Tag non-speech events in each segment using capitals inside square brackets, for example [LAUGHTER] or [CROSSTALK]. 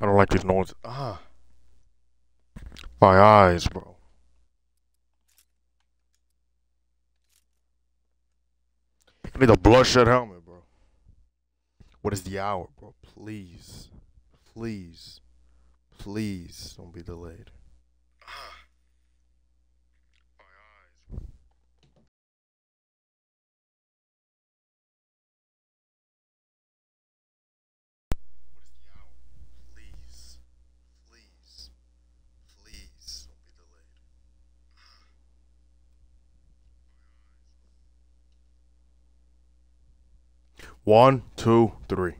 I don't like these noises. Ah. My eyes, bro. I need a bloodshot helmet, bro. What is the hour, bro? Please. Please. Please don't be delayed. Ah. My eyes. What is the hour? Please. Please. Please don't be delayed. One, two, three.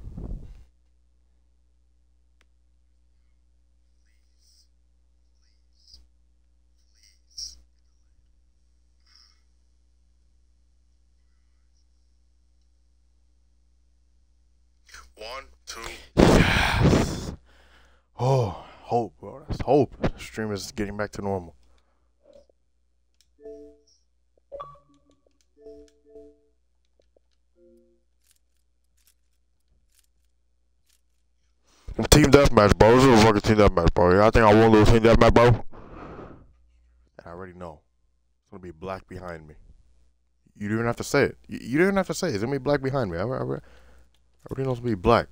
One, two. Yes. Oh, hope, bro. That's hope. Stream is getting back to normal. Team deathmatch, bro. This is a fucking team deathmatch, bro. I think I won a little team deathmatch, bro. I already know. It's gonna be black behind me. You don't even have to say it. You, you don't even have to say it. It's gonna be black behind me. I, I, I already know it's gonna be black.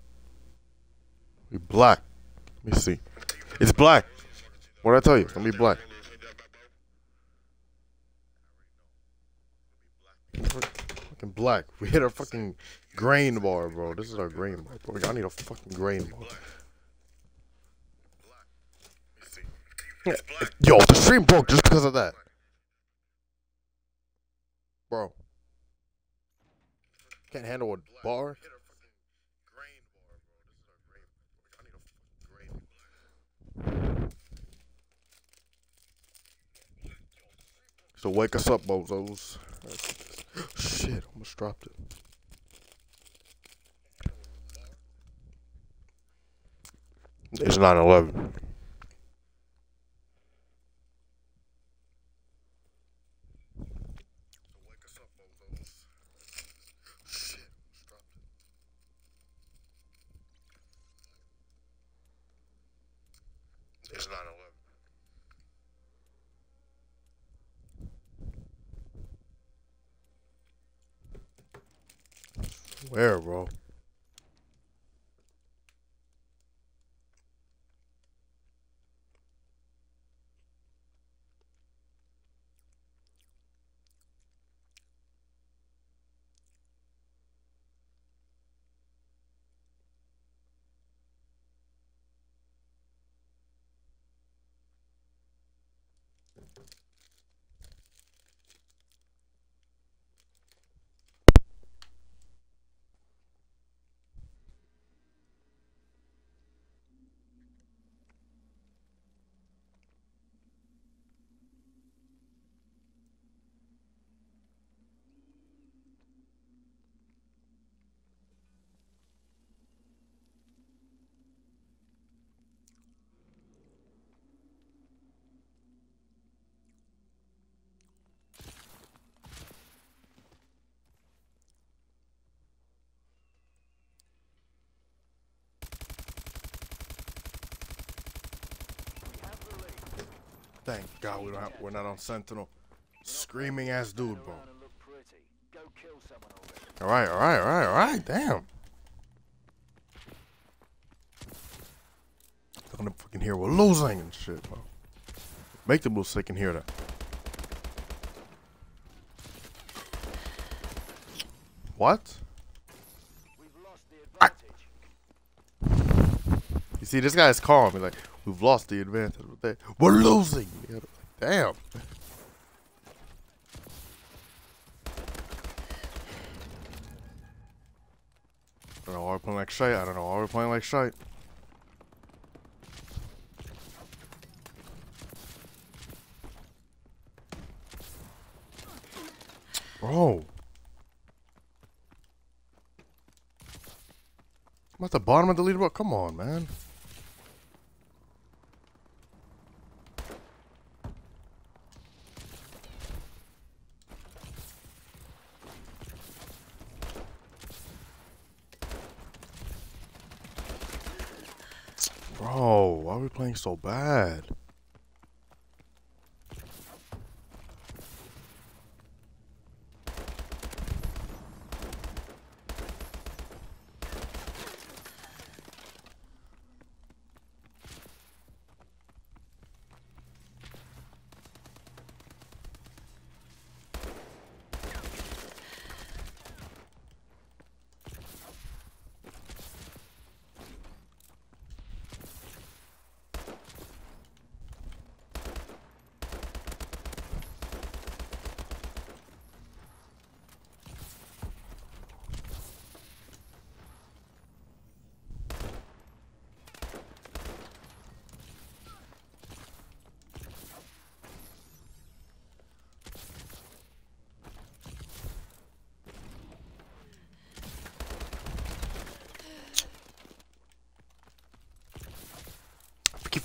Be black. Let me see. It's black. What did I tell you? It's gonna be black. Fucking black. We hit our fucking grain bar, bro. This is our grain bar, bro. I need a fucking grain bar. Yo, the stream broke just because of that. Bro. Can't handle a bar. So wake us up, bozos. Shit, almost dropped it. It's 9 11. It's 9 11. Where, bro? Thank God we don't have, we're not on Sentinel. Screaming ass dude, bro. Alright, alright, alright, alright, damn. I'm gonna fucking hear we're losing and shit, bro. Make the moves so they can hear that. What? I you see, this guy's calm. He's like, we've lost the advantage. We're losing. Damn. I don't know why we're playing like shite. I don't know why we're playing like shite. Bro. I'm at the bottom of the leaderboard. Come on, man. Bro, why are we playing so bad?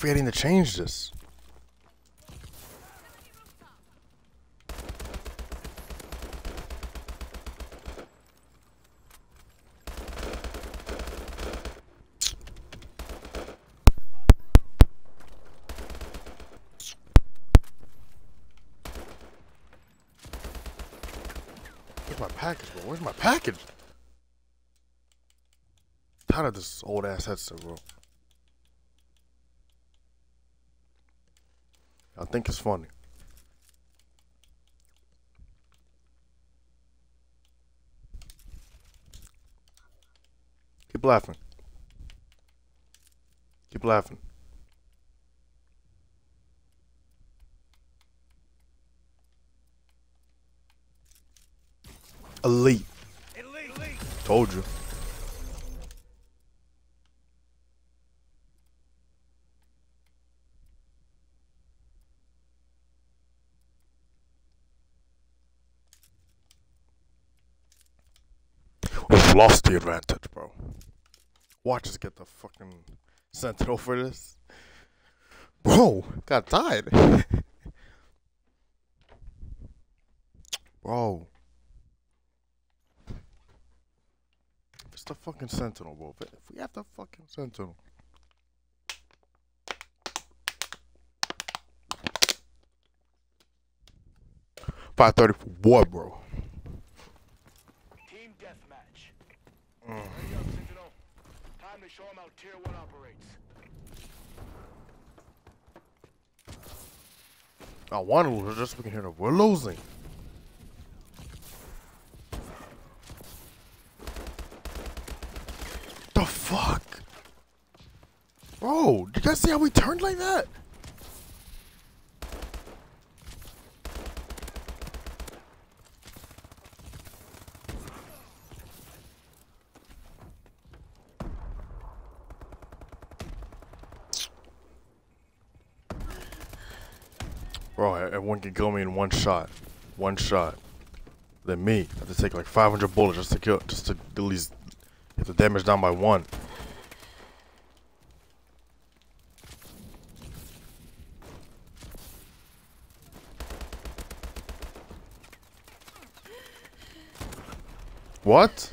Forgetting to change this. Where's my package, bro? Where's my package? Tired of this old ass headset, bro. Think it's funny. Keep laughing. Keep laughing. Elite. Told you. We've lost the advantage, bro. Watch us get the fucking sentinel for this. Bro, got tied. bro. It's the fucking sentinel, bro. If we have the fucking sentinel. Five thirty for what, bro? Team deathmatch. Ready up, Sentinel. Time to show 'em how Tier 1 operates. I want to lose, just so we can hear the we're losing. The fuck? Bro, did you guys see how we turned like that? Bro, everyone can kill me in one shot. One shot. Then me. I have to take like 500 bullets just to kill, just to at least get the damage down by one. What?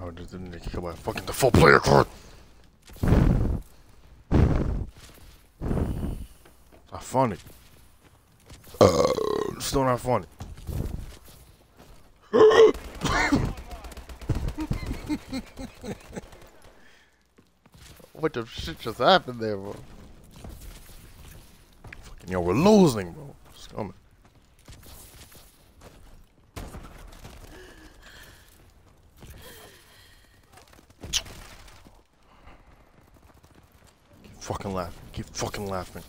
No, just didn't get killed by fucking the full player card. Funny. Uh, still not funny. [LAUGHS] what the shit just happened there, bro? Fucking yo, we're losing, bro. It's coming. Keep fucking laughing. Keep fucking laughing.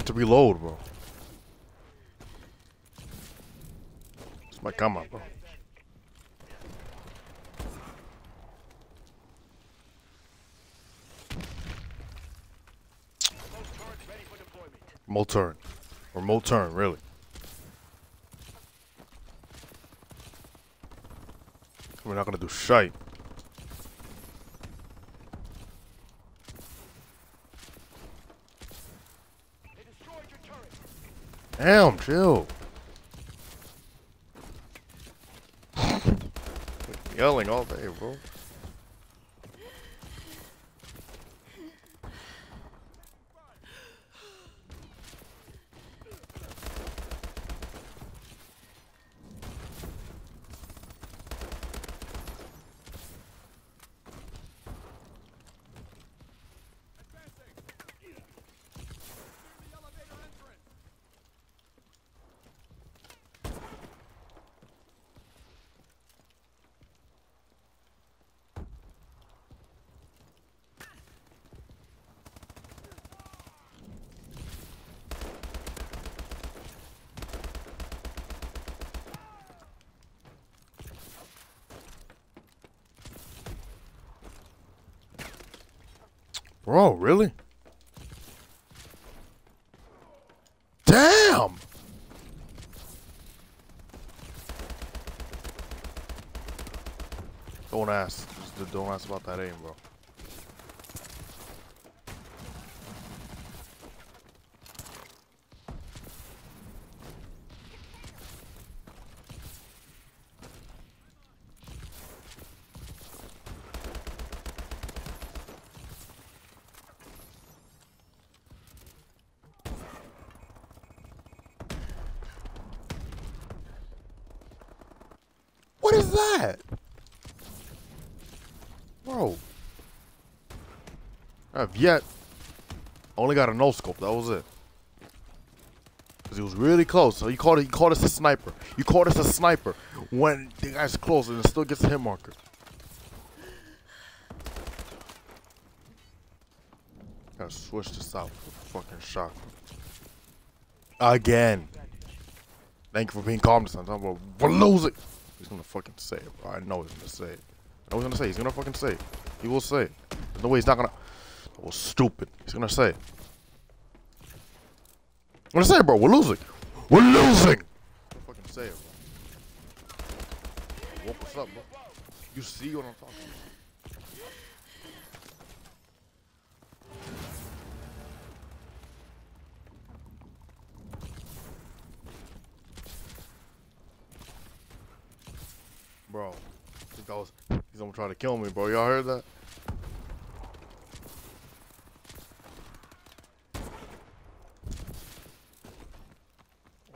Have to reload, bro. It's my up, bro. Remote turn. Remote turn, really. We're not gonna do shite. They destroyed your turret. Damn, chill. [SIGHS] Yelling all day, bro. Bro, really? Damn! Don't ask. Just don't ask about that aim, bro. What is that? Bro. I've yet only got a no scope. That was it. Cause he was really close. So you called it. Called us a sniper. You called us a sniper when the guy's close and it still gets a hit marker. Gotta switch this out for fucking shock. Again. Thank you for being calm this time. We'll lose it. He's gonna fucking say it, bro. I know he's gonna say it. I he's gonna say. He's gonna fucking say it. He will say it. There's no way he's not gonna. Was stupid. He's gonna say. I'm gonna say bro. We're losing. We're losing. Fucking say it, bro. Woke us up, bro. You see what I'm talking about? Bro, he's gonna try to kill me, bro. Y'all heard that?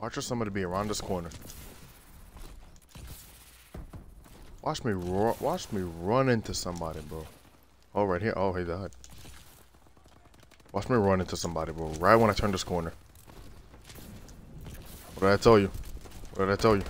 Watch for somebody be around this corner. Watch me, ru- watch me run into somebody, bro. Oh, right here. Oh, he died. Watch me run into somebody, bro. Right when I turn this corner. What did I tell you? What did I tell you?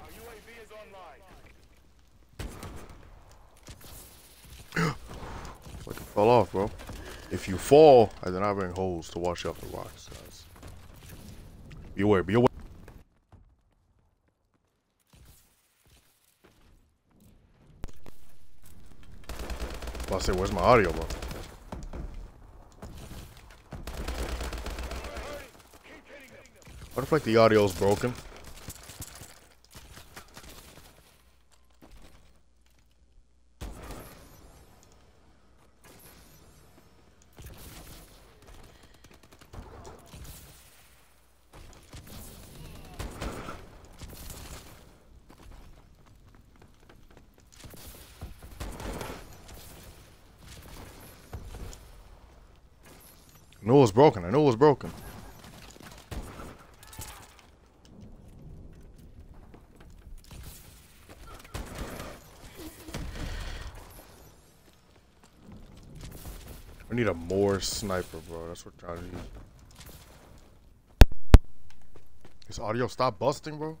Our UAV is online. Fucking fell off, bro. If you fall, I then I bring holes to wash off the rocks, guys. Be aware, be aware. I say, where's my audio, bro? What if like the audio's broken? broken. I knew it was broken. We need a more sniper, bro. That's what I need. This audio stop busting, bro.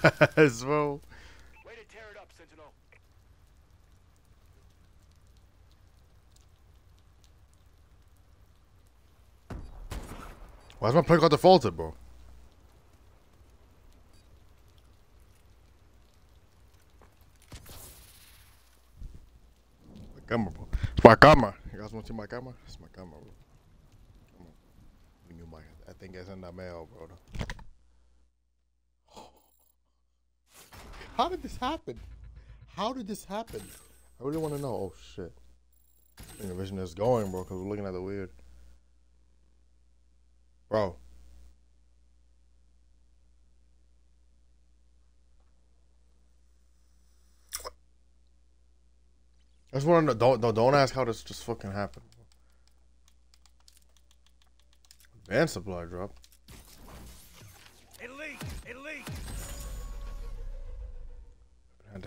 [LAUGHS] yes, well. Way to tear it up, Sentinel. Why's my play got defaulted, bro? My camera, bro. It's my camera. You guys want to see my camera? It's my camera, bro. Come on. Give me my, I think it's in the mail, bro. How did this happen? How did this happen? I really want to know. Oh, shit. The vision is going, bro, because we're looking at the weird. Bro. I just want to don't don't ask how this just fucking happened. Advanced supply drop.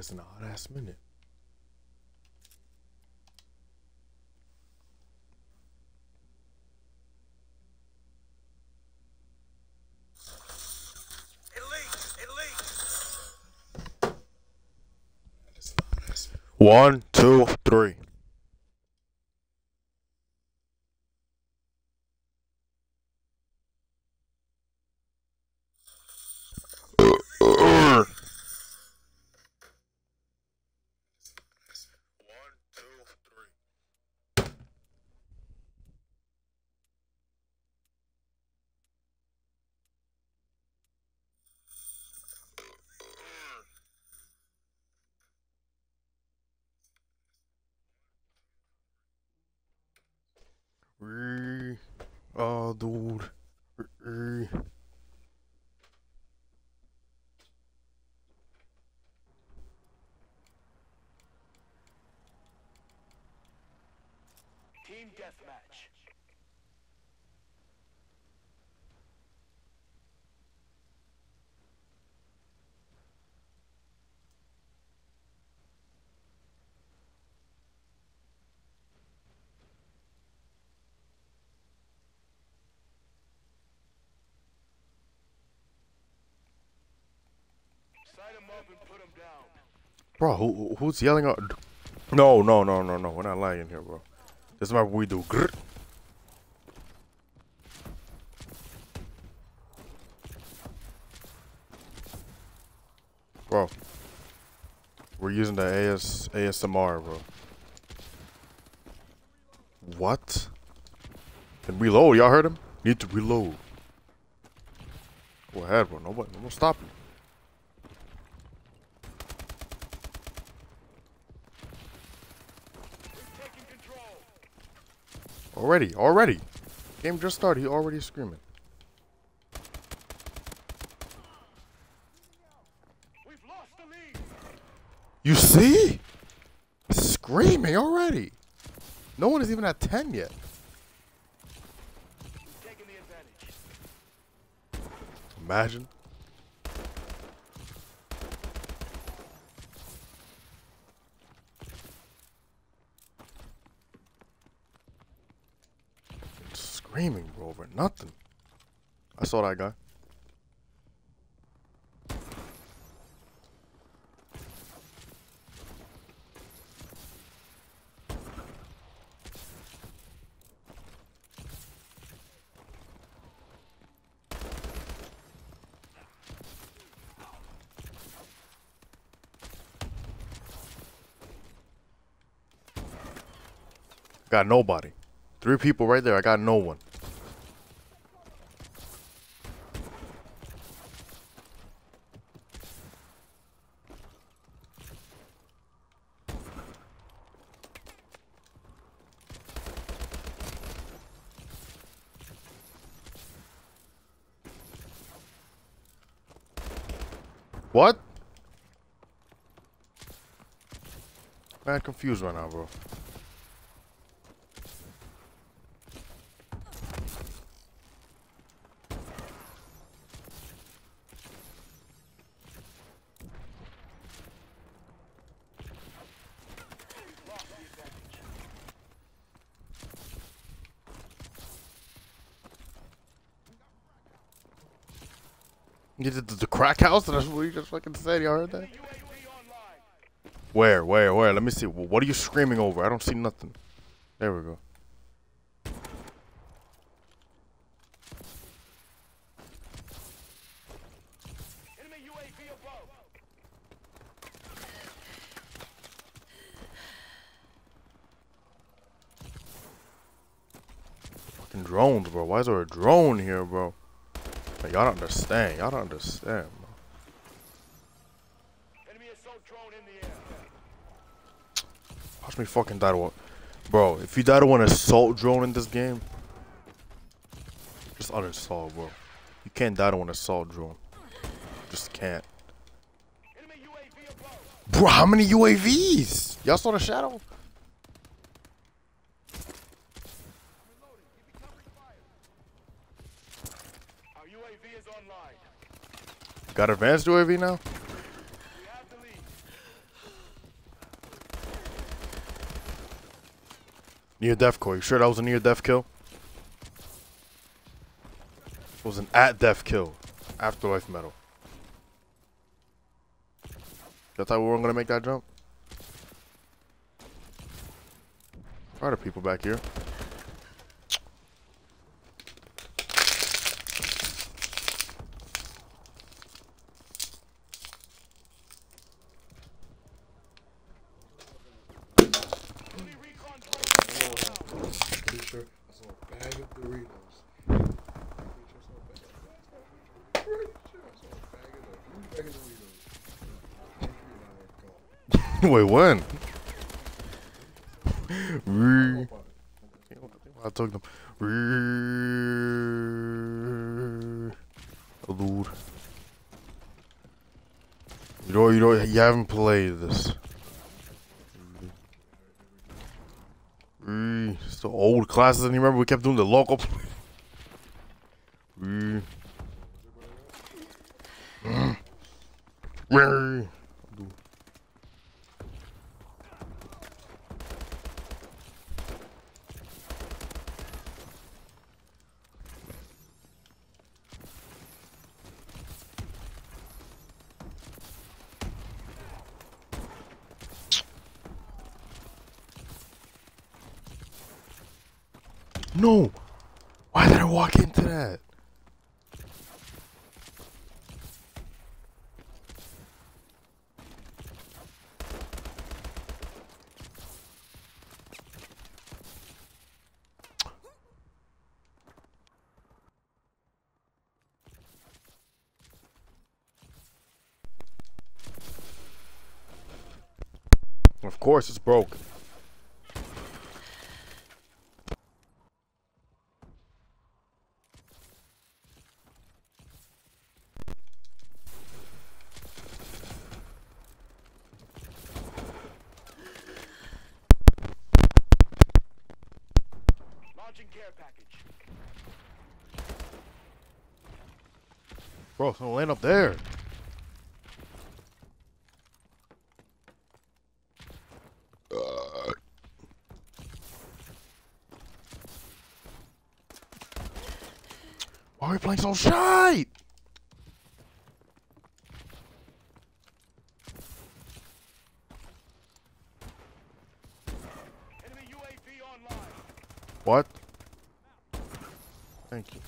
Had an hot ass minute. One, two, three. One, two, three. Re- Oh, dude. Re- Team deathmatch. Sight him up and put him down. Bro, who, who- who's yelling out? No, no, no, no, no. We're not lying here, bro. This is what we do. Grr. Bro. We're using the AS ASMR, bro. What? Can reload. Y'all heard him? Need to reload. Go ahead, bro. Nobody, no stop. Already, already. Game just started. He already screaming. We've lost the lead. You see? Screaming already. No one is even at 10 yet. We've taken the advantage. Imagine. screaming, bro, over nothing. I saw that guy. Got nobody. Three people right there. I got no one. What? Man, confused right now, bro. You did the, the crack house? That's you just fucking said. Y'all heard that? Where, where, where? Let me see. What are you screaming over? I don't see nothing. There we go. Fucking drones, bro. Why is there a drone here, bro? Y'all don't understand. Y'all don't understand, bro. Enemy assault drone in the air. Watch me fucking die to one. Bro, if you die to an assault drone in this game, just uninstall, bro. You can't die to an assault drone. Just can't. Bro, how many UAVs? Y'all saw the shadow? Got advanced UAV now? We have the lead. Near death kill. You sure that was a near death kill? It was an at death kill. Afterlife medal. Y'all thought we weren't gonna make that jump? Why are the people back here? Enemy recon drone. Pretty sure I saw a bag of Doritos. Pretty sure I saw a bag of a huge bag of Doritos. Pantry and I were gone. Wait, when? I took them. Elude. You know, you know, you haven't played this. It's the old classes, and you remember we kept doing the local. Re- Re- No! Why did I walk into that? Of course, it's broken. Launching care package. Bro, it's gonna land up there. Uh. Why are we playing so shy? Enemy UAV online. What? Thank you.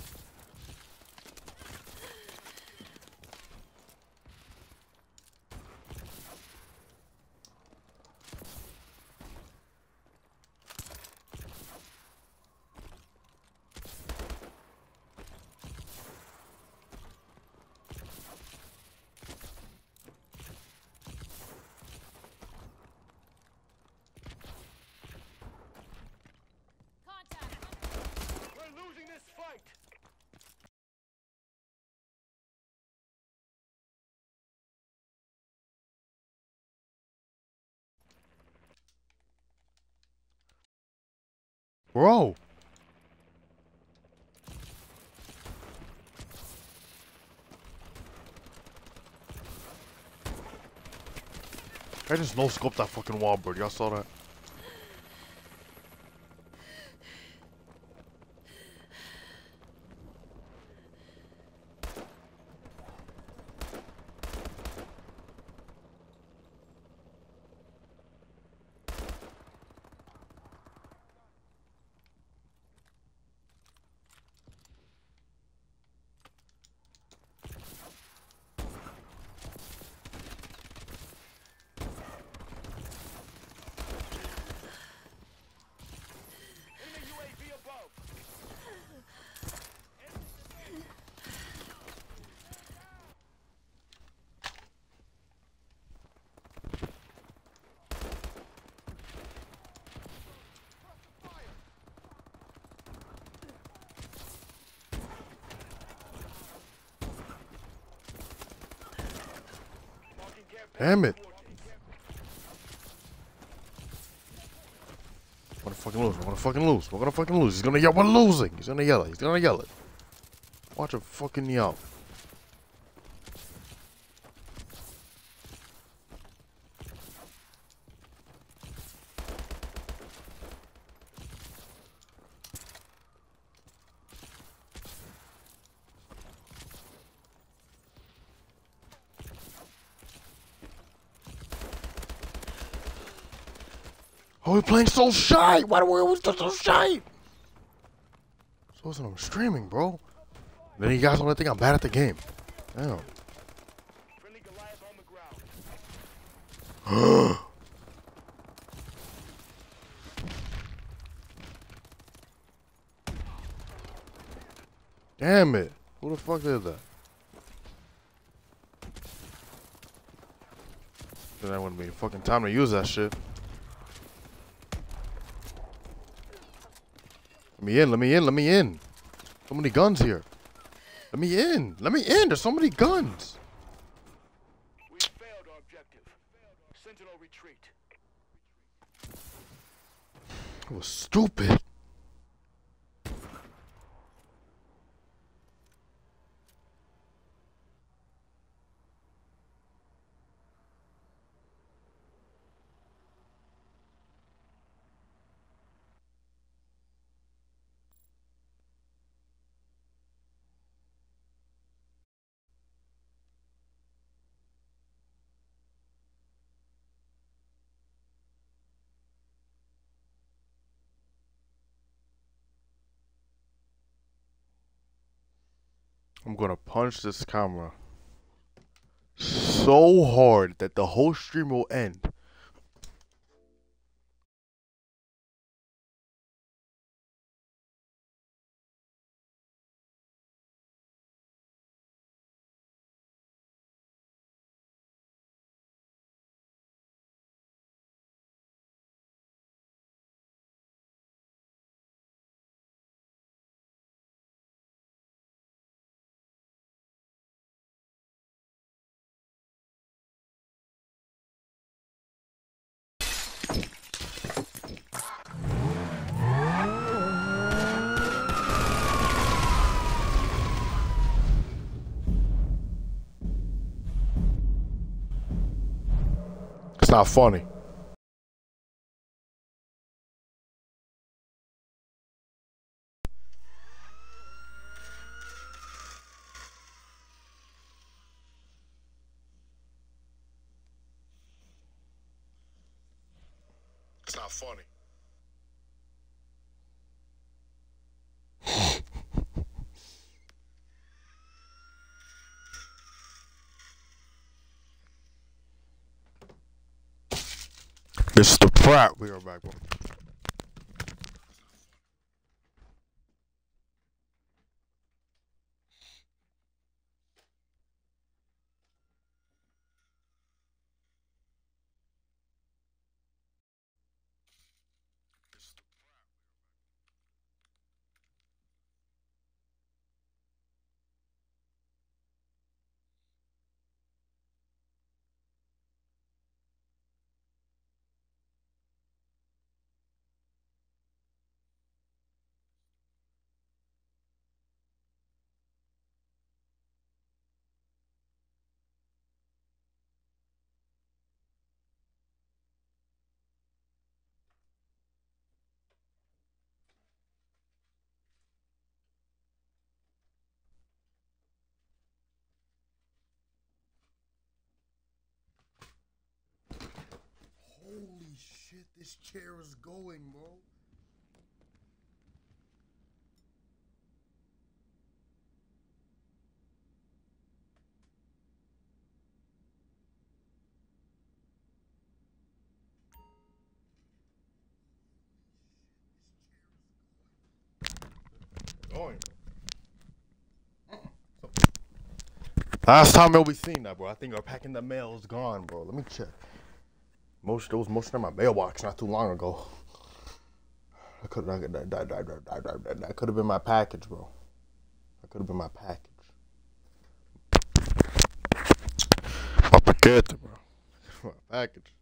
Bro. I just no scoped that fucking wall, bro. Y'all saw that? Damn it. We're gonna fucking lose. We're gonna fucking lose. We're gonna fucking lose. He's gonna yell, we're losing. He's gonna yell it. He's gonna yell it. Watch him fucking yell. Playing so shy. Why do we always do so shy? So listen, I'm streaming, bro. Then you guys only think I'm bad at the game. Damn. [GASPS] Damn it. Who the fuck did that? Then that wouldn't be fucking time to use that shit. Me in, let me in, let me in. So many guns here. Let me in, let me in. There's so many guns. We failed our objective. Sentinel retreat. It was stupid. I'm gonna punch this camera so hard that the whole stream will end. It's not Pratt, we are back. Shit this chair is going, bro. Going. Last time that we seen that, bro, I think our packing the mail is gone, bro. Let me check. Most there was motion in my mailbox not too long ago. That could that, that, that, that, that, could have been my package, bro. That could have been my package. My paquete, bro. [LAUGHS] My package.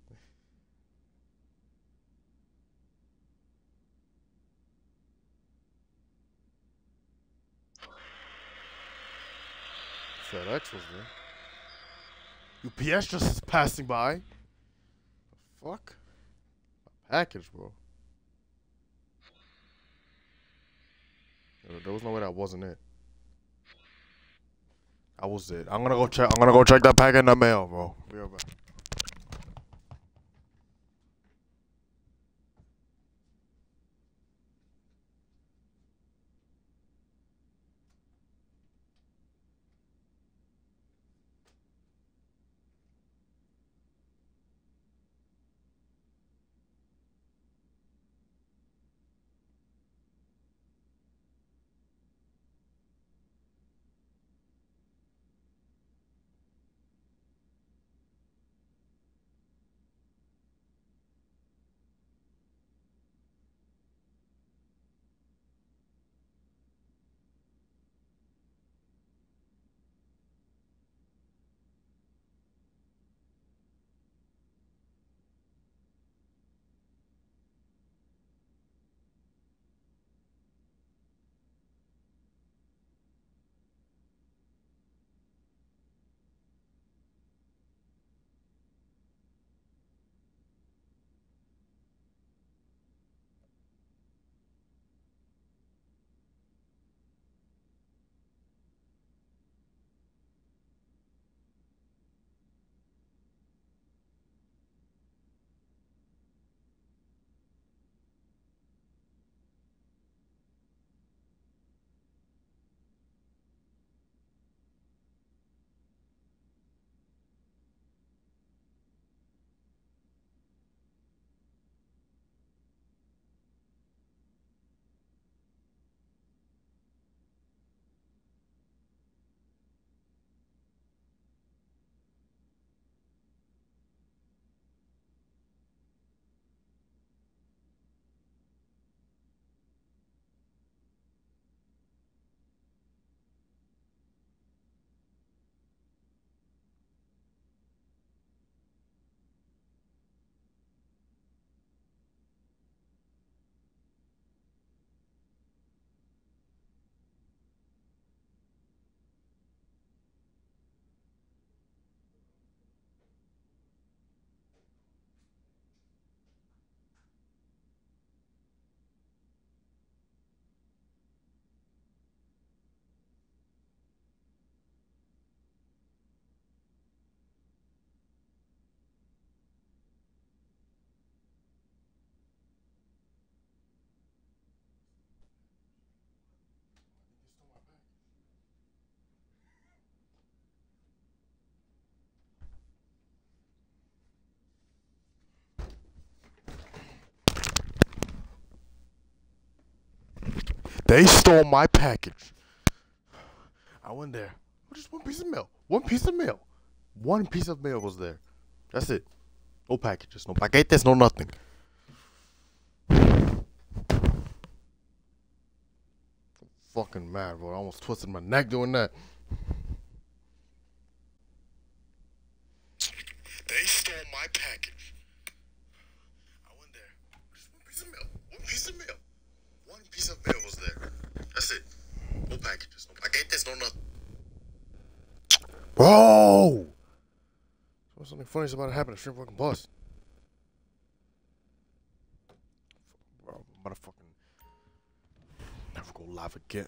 FedEx was there. UPS just is passing by. Fuck? My package, bro. There- was no way that wasn't it. That was it. I'm gonna go check. I'm gonna go check that packet in the mail, bro. Back. They stole my package. I went there. Just one piece of mail. One piece of mail. One piece of mail was there. That's it. No packages. No paquetes. No nothing. Fucking mad, bro. I almost twisted my neck doing that. They stole my package. I went there. Just one piece of mail. One piece of mail. One piece of mail was there. That's it. No packages. No paquetes. No nothing. Bro! So something funny is about to happen. A shrimp fucking bust. Bro, I'm motherfucking never go live again.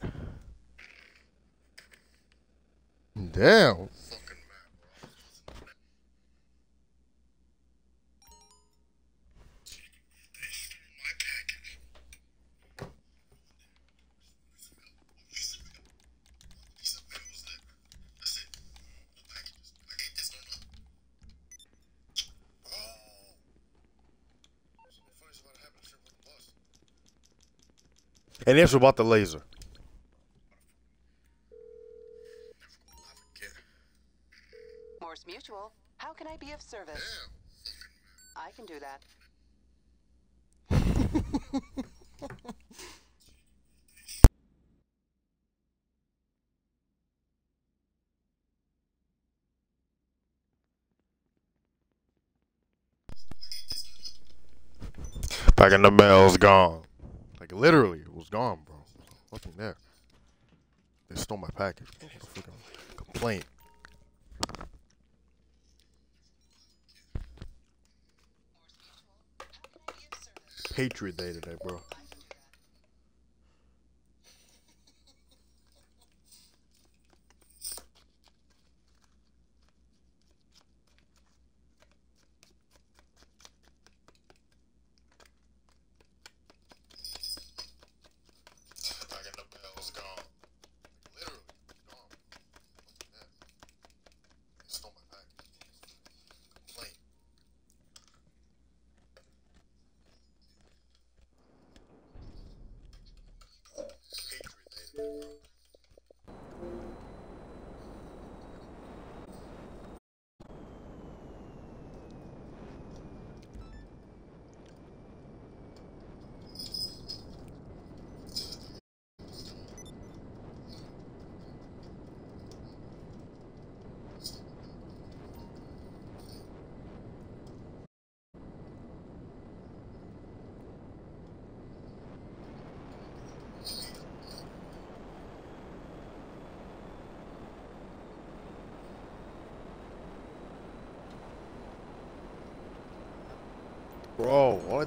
Damn. Fucking mad, bro. And answer about the laser. Mors Mutual, how can I be of service? I can do that. Back in the mail's gone. Literally, it was gone, bro. Nothing there. They stole my package. Complaint. Patriot Day today, bro.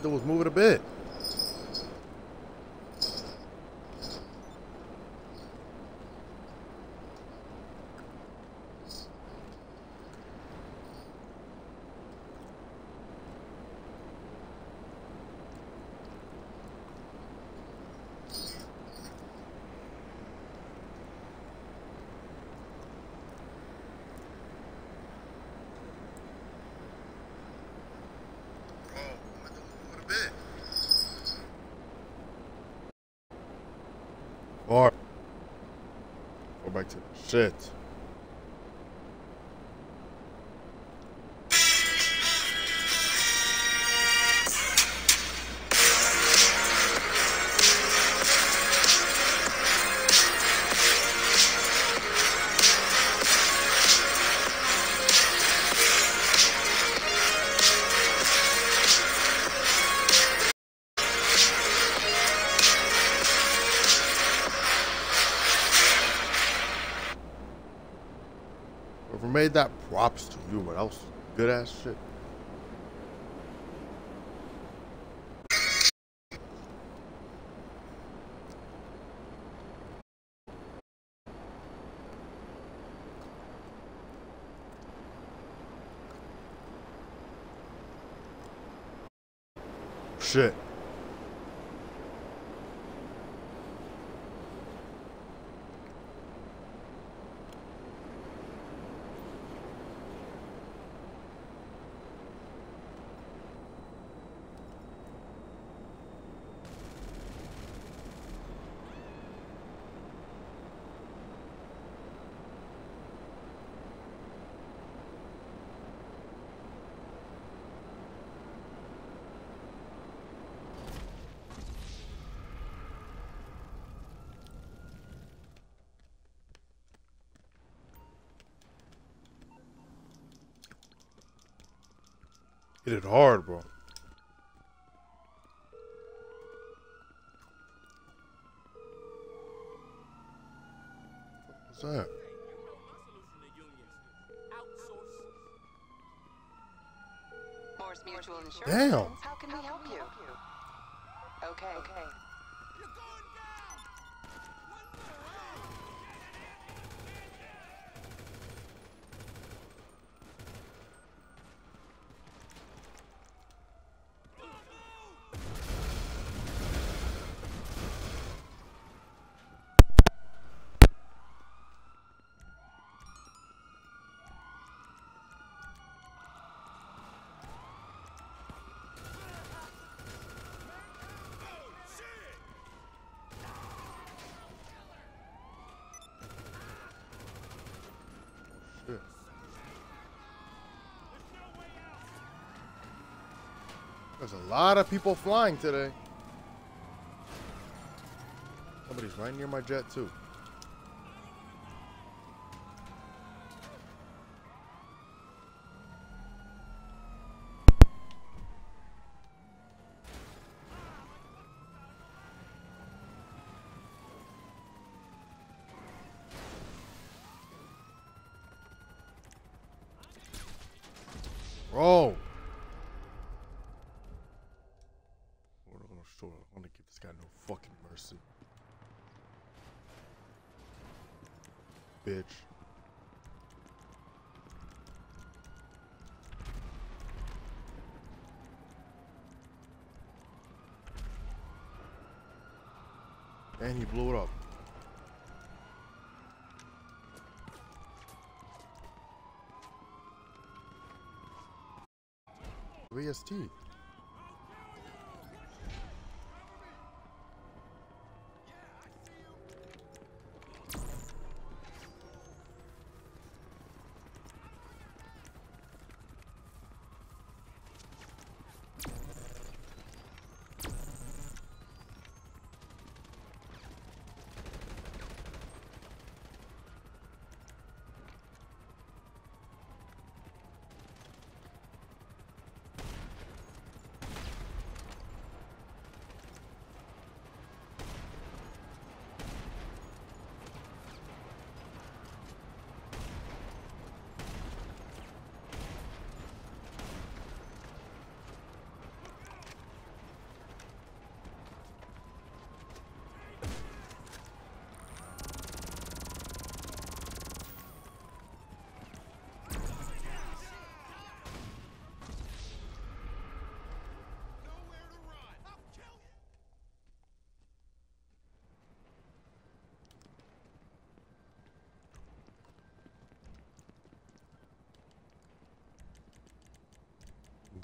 Did was moving a bit. Bro, all I did was move it a bit. Or go back to you. That was good ass shit. Shit. Hit it hard, bro. What's that? Mors Mutual Insurance. Damn. There's a lot of people flying today. Somebody's right near my jet too. Bro. We're gonna show. I'm gonna give this guy no fucking mercy. Bitch. And he blew it up. VST.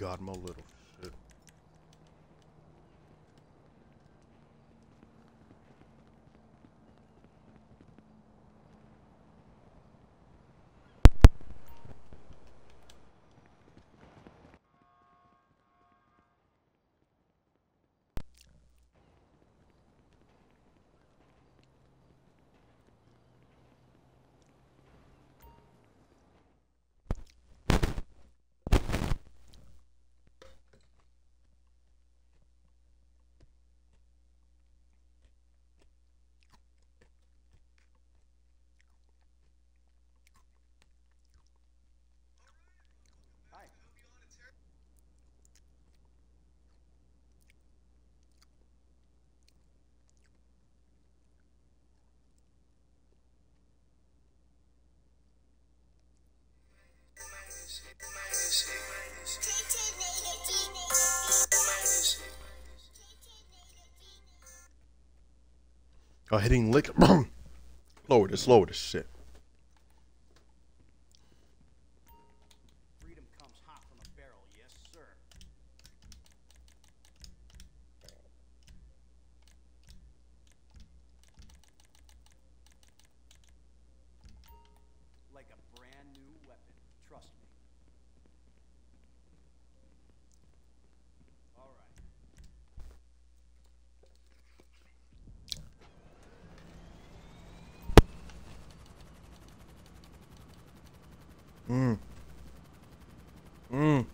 God, my little shit. Oh, hitting lick. [CLEARS THROAT] lower this, lower this shit. Freedom comes hot from a barrel, yes, sir. Like a brand new weapon, trust me. All right. Mm. You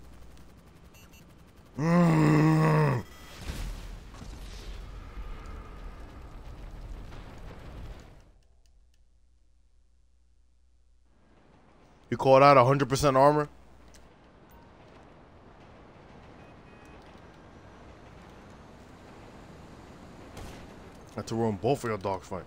called out 100% armor? Had to ruin both of your dogfight.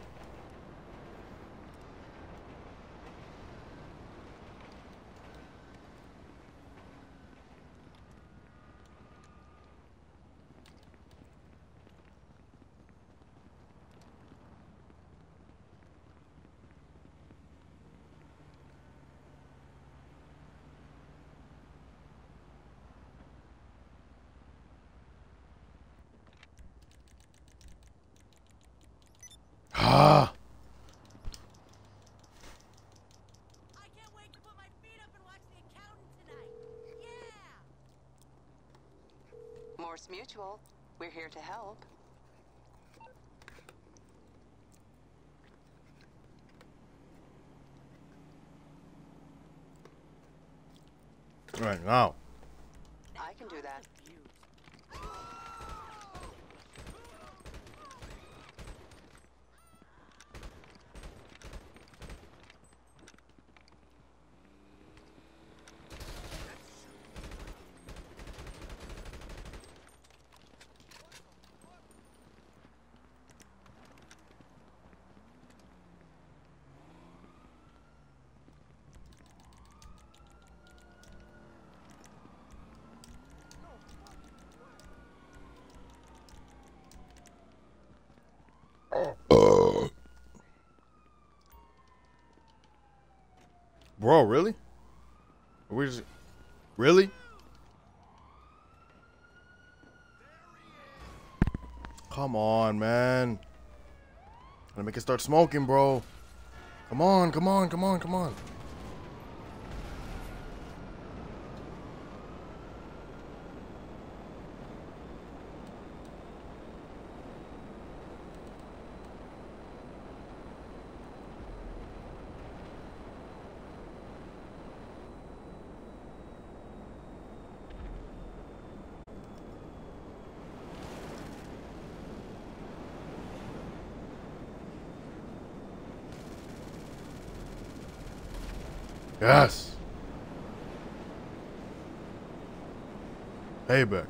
We're here to help. Right now. I can do that. Bro, really? Are we just really? Come on, man. Gonna make it start smoking, bro. Come on, come on, come on, come on. Yes. Payback.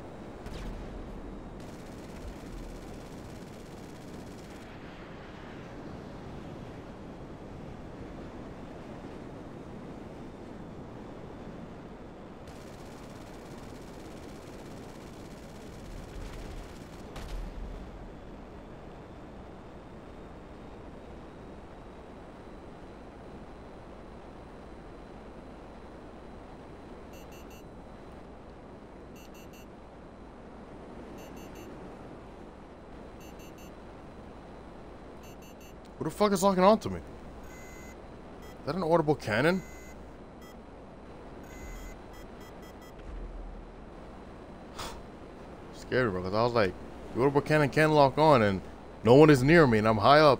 Who the fuck is locking onto me? Is that an orbital cannon? [SIGHS] Scary, bro, because I was like, the orbital cannon can lock on and no one is near me and I'm high up.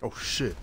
Oh shit.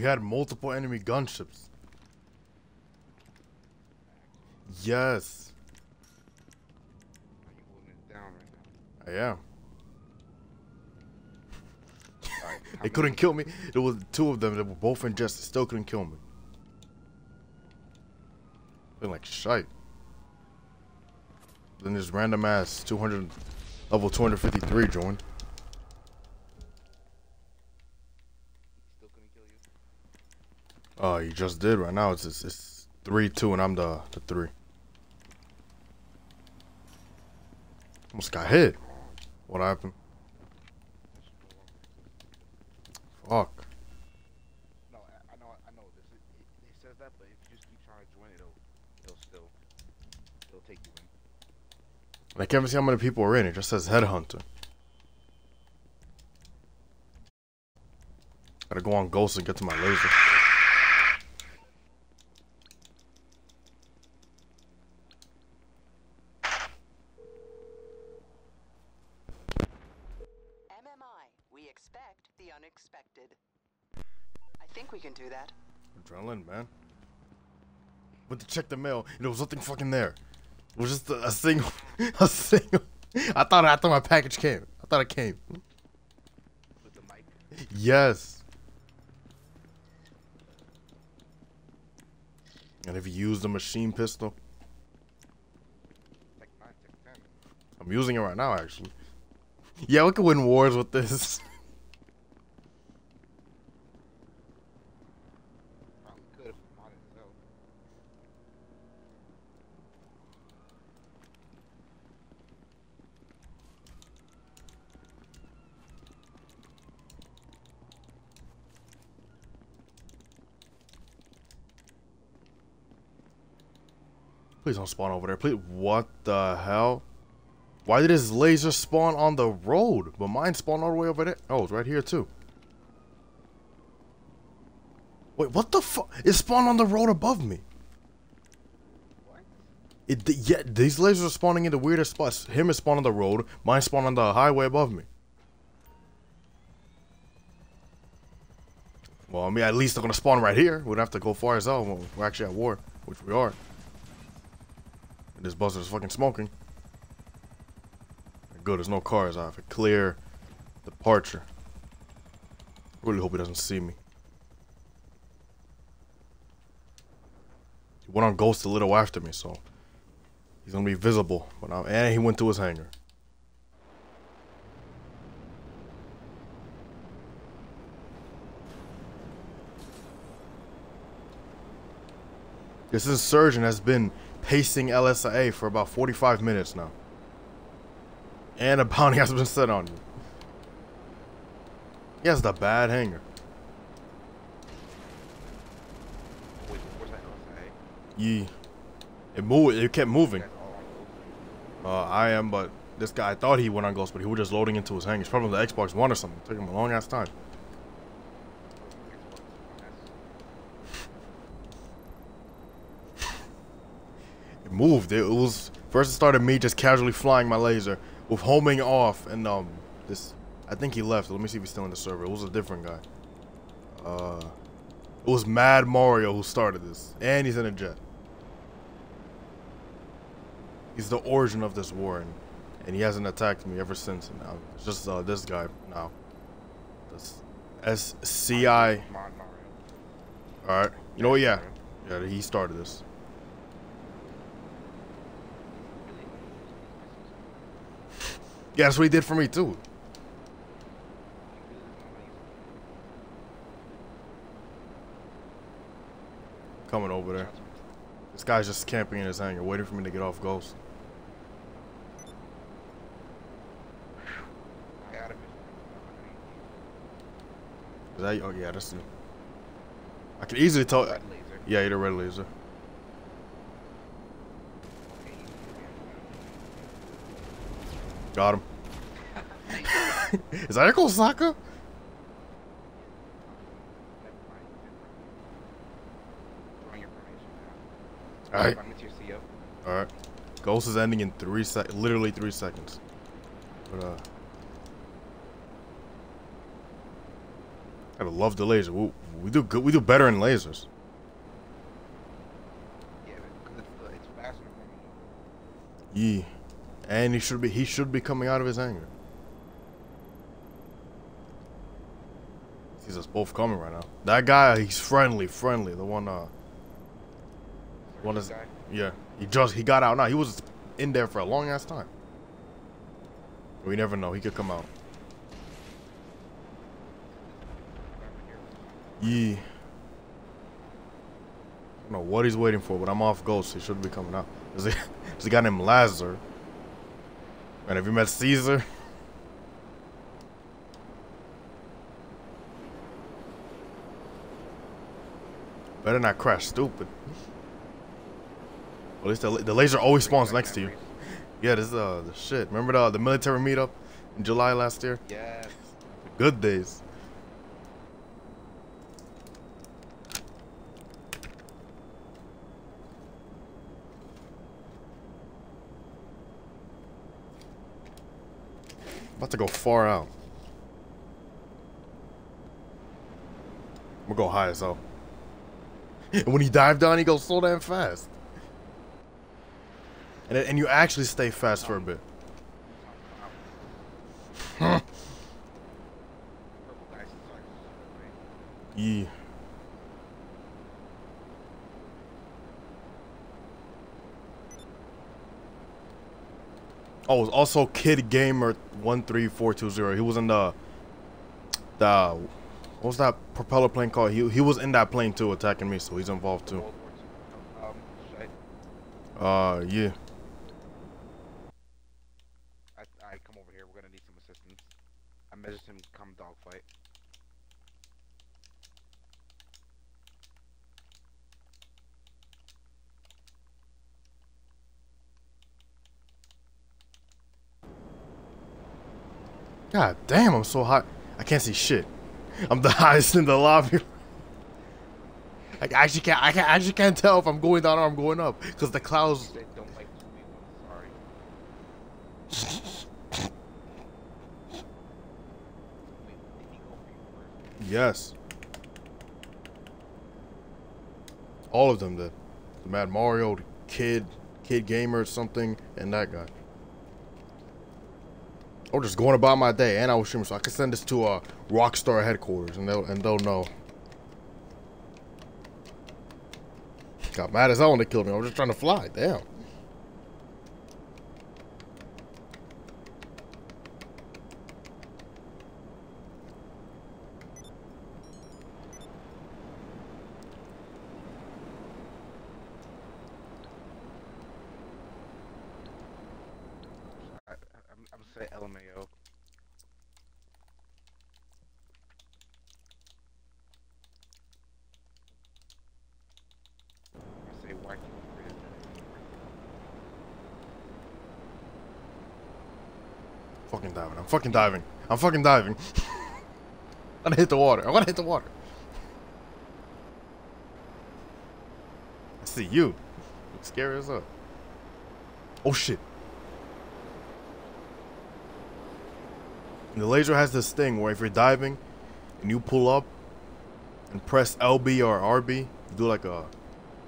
We had multiple enemy gunships. Yes. I am. [LAUGHS] they couldn't kill me. There was two of them that were both ingested. Still couldn't kill me. Been like shite. Then this random ass 200 level 253 joined. You just did right now. It's it's, it's three two, and I'm the the three. Almost got hit. What happened? Fuck. No, I, I know, I know. This is, it, it says that, but if you just keep trying to join it, it'll, it'll still, it'll take you in. I can't even see how many people are in. It just says headhunter. Gotta go on ghost and get to my laser. MMI, we expect the unexpected. I think we can do that. Adrenaline, man. Went to check the mail, and there was nothing fucking there. It was just a, a single, [LAUGHS] a single. I thought I thought my package came. I thought it came. With the mic, Yes. And if you use the machine pistol, 9, I'm using it right now, actually. Yeah, we could win wars with this. [LAUGHS] Probably could if the mod itself. Please don't spawn over there. Please. What the hell? Why did his laser spawn on the road, but mine spawned all the way over there? Oh, it's right here too. Wait, what the fuck? It spawned on the road above me. It yeah, these lasers are spawning in the weirdest spots. Him is spawned on the road. Mine spawned on the highway above me. Well, I mean, at least they're gonna spawn right here. We don't have to go far as hell we're actually at war, which we are. This is fucking smoking. Good, there's no cars. I have a clear departure. Really hope he doesn't see me. He went on Ghost a little after me, so he's gonna be visible. But now, and he went to his hangar. This insurgent has been pacing LSA for about 45 minutes now. And a bounty [LAUGHS] has been set on you. He has the bad hanger. Wait, where's that LSA? Ye. It moved. It kept moving. That's all on Ghost. Uh, I am, but this guy thought he went on Ghost, but he was just loading into his hangar. It's probably the Xbox One or something. It took him a long ass time. Xbox One S. It moved. It was first. It started me just casually flying my laser with homing off, and um, this. I think he left. Let me see if he's still in the server. It was a different guy. Uh, it was Mad Mario who started this, and he's in a jet. He's the origin of this war, and, and he hasn't attacked me ever since. And now it's just uh, this guy now. This S C I Alright. You know what? Yeah, yeah. He started this. Yeah, that's what he did for me too. Coming over there. This guy's just camping in his hangar, waiting for me to get off Ghost. Is that? Oh yeah, that's. The, I can easily tell. Yeah, you're the red laser. Got him. Is that Echo Saka? never mind. Throwing your formation now. All right. I'm into your CO. All right. Ghost is ending in three sec, literally three seconds. But uh, I love the laser. We, we do good. We do better in lasers. Yeah, but it's uh it's faster than me. Yeah, and he should be. He should be coming out of his hangar. He's us both coming right now. That guy, he's friendly, friendly. The one, uh, one is, Guy? yeah. He just he got out now. He was in there for a long ass time. We never know. He could come out. Yeah. I don't know what he's waiting for, but I'm off ghost. He should be coming out. There's a, [LAUGHS] there's a guy named Lazar. And have you met Caesar? Better not crash stupid. At least the, the laser always spawns next to you. Yeah, this is uh, the shit. Remember the, the military meetup in July last year? Yes. Good days. About to go far out. I'm gonna go high as hell. [LAUGHS] And when he dive down, he goes so damn fast. And, and you actually stay fast for a bit. Purple dice is like, right? Yeah. Oh, it was also Kid Gamer one three four two zero. He was in the the what was that propeller plane called? He he was in that plane too, attacking me, so he's involved too. World War II. Um, Uh, yeah. I, I, I come over here. We're gonna need some assistance. I measured him come dogfight. God damn, I'm so hot. I can't see shit. I'm the [LAUGHS] highest in the lobby. I actually can't. I, can't, I actually can't tell if I'm going down or I'm going up because the clouds. They don't like 2v1. Sorry. Wait, did he go for you first? Yes. All of them did. The Mad Mario, the Kid, Kid Gamer, something, and that guy. I was just going about my day, and I was streaming, so I could send this to uh, Rockstar headquarters, and they'll and they'll know. Got mad as hell when they killed me. I was just trying to fly. Damn. I, I- I'm, I'm gonna say LMAO. I'm gonna say why can't you read it? Fucking diving. I'm fucking diving. I'm fucking diving. [LAUGHS] I'm gonna hit the water. I'm gonna hit the water. I see you. Scary as up. Oh shit. The laser has this thing where if you're diving and you pull up and press LB or RB, you do like a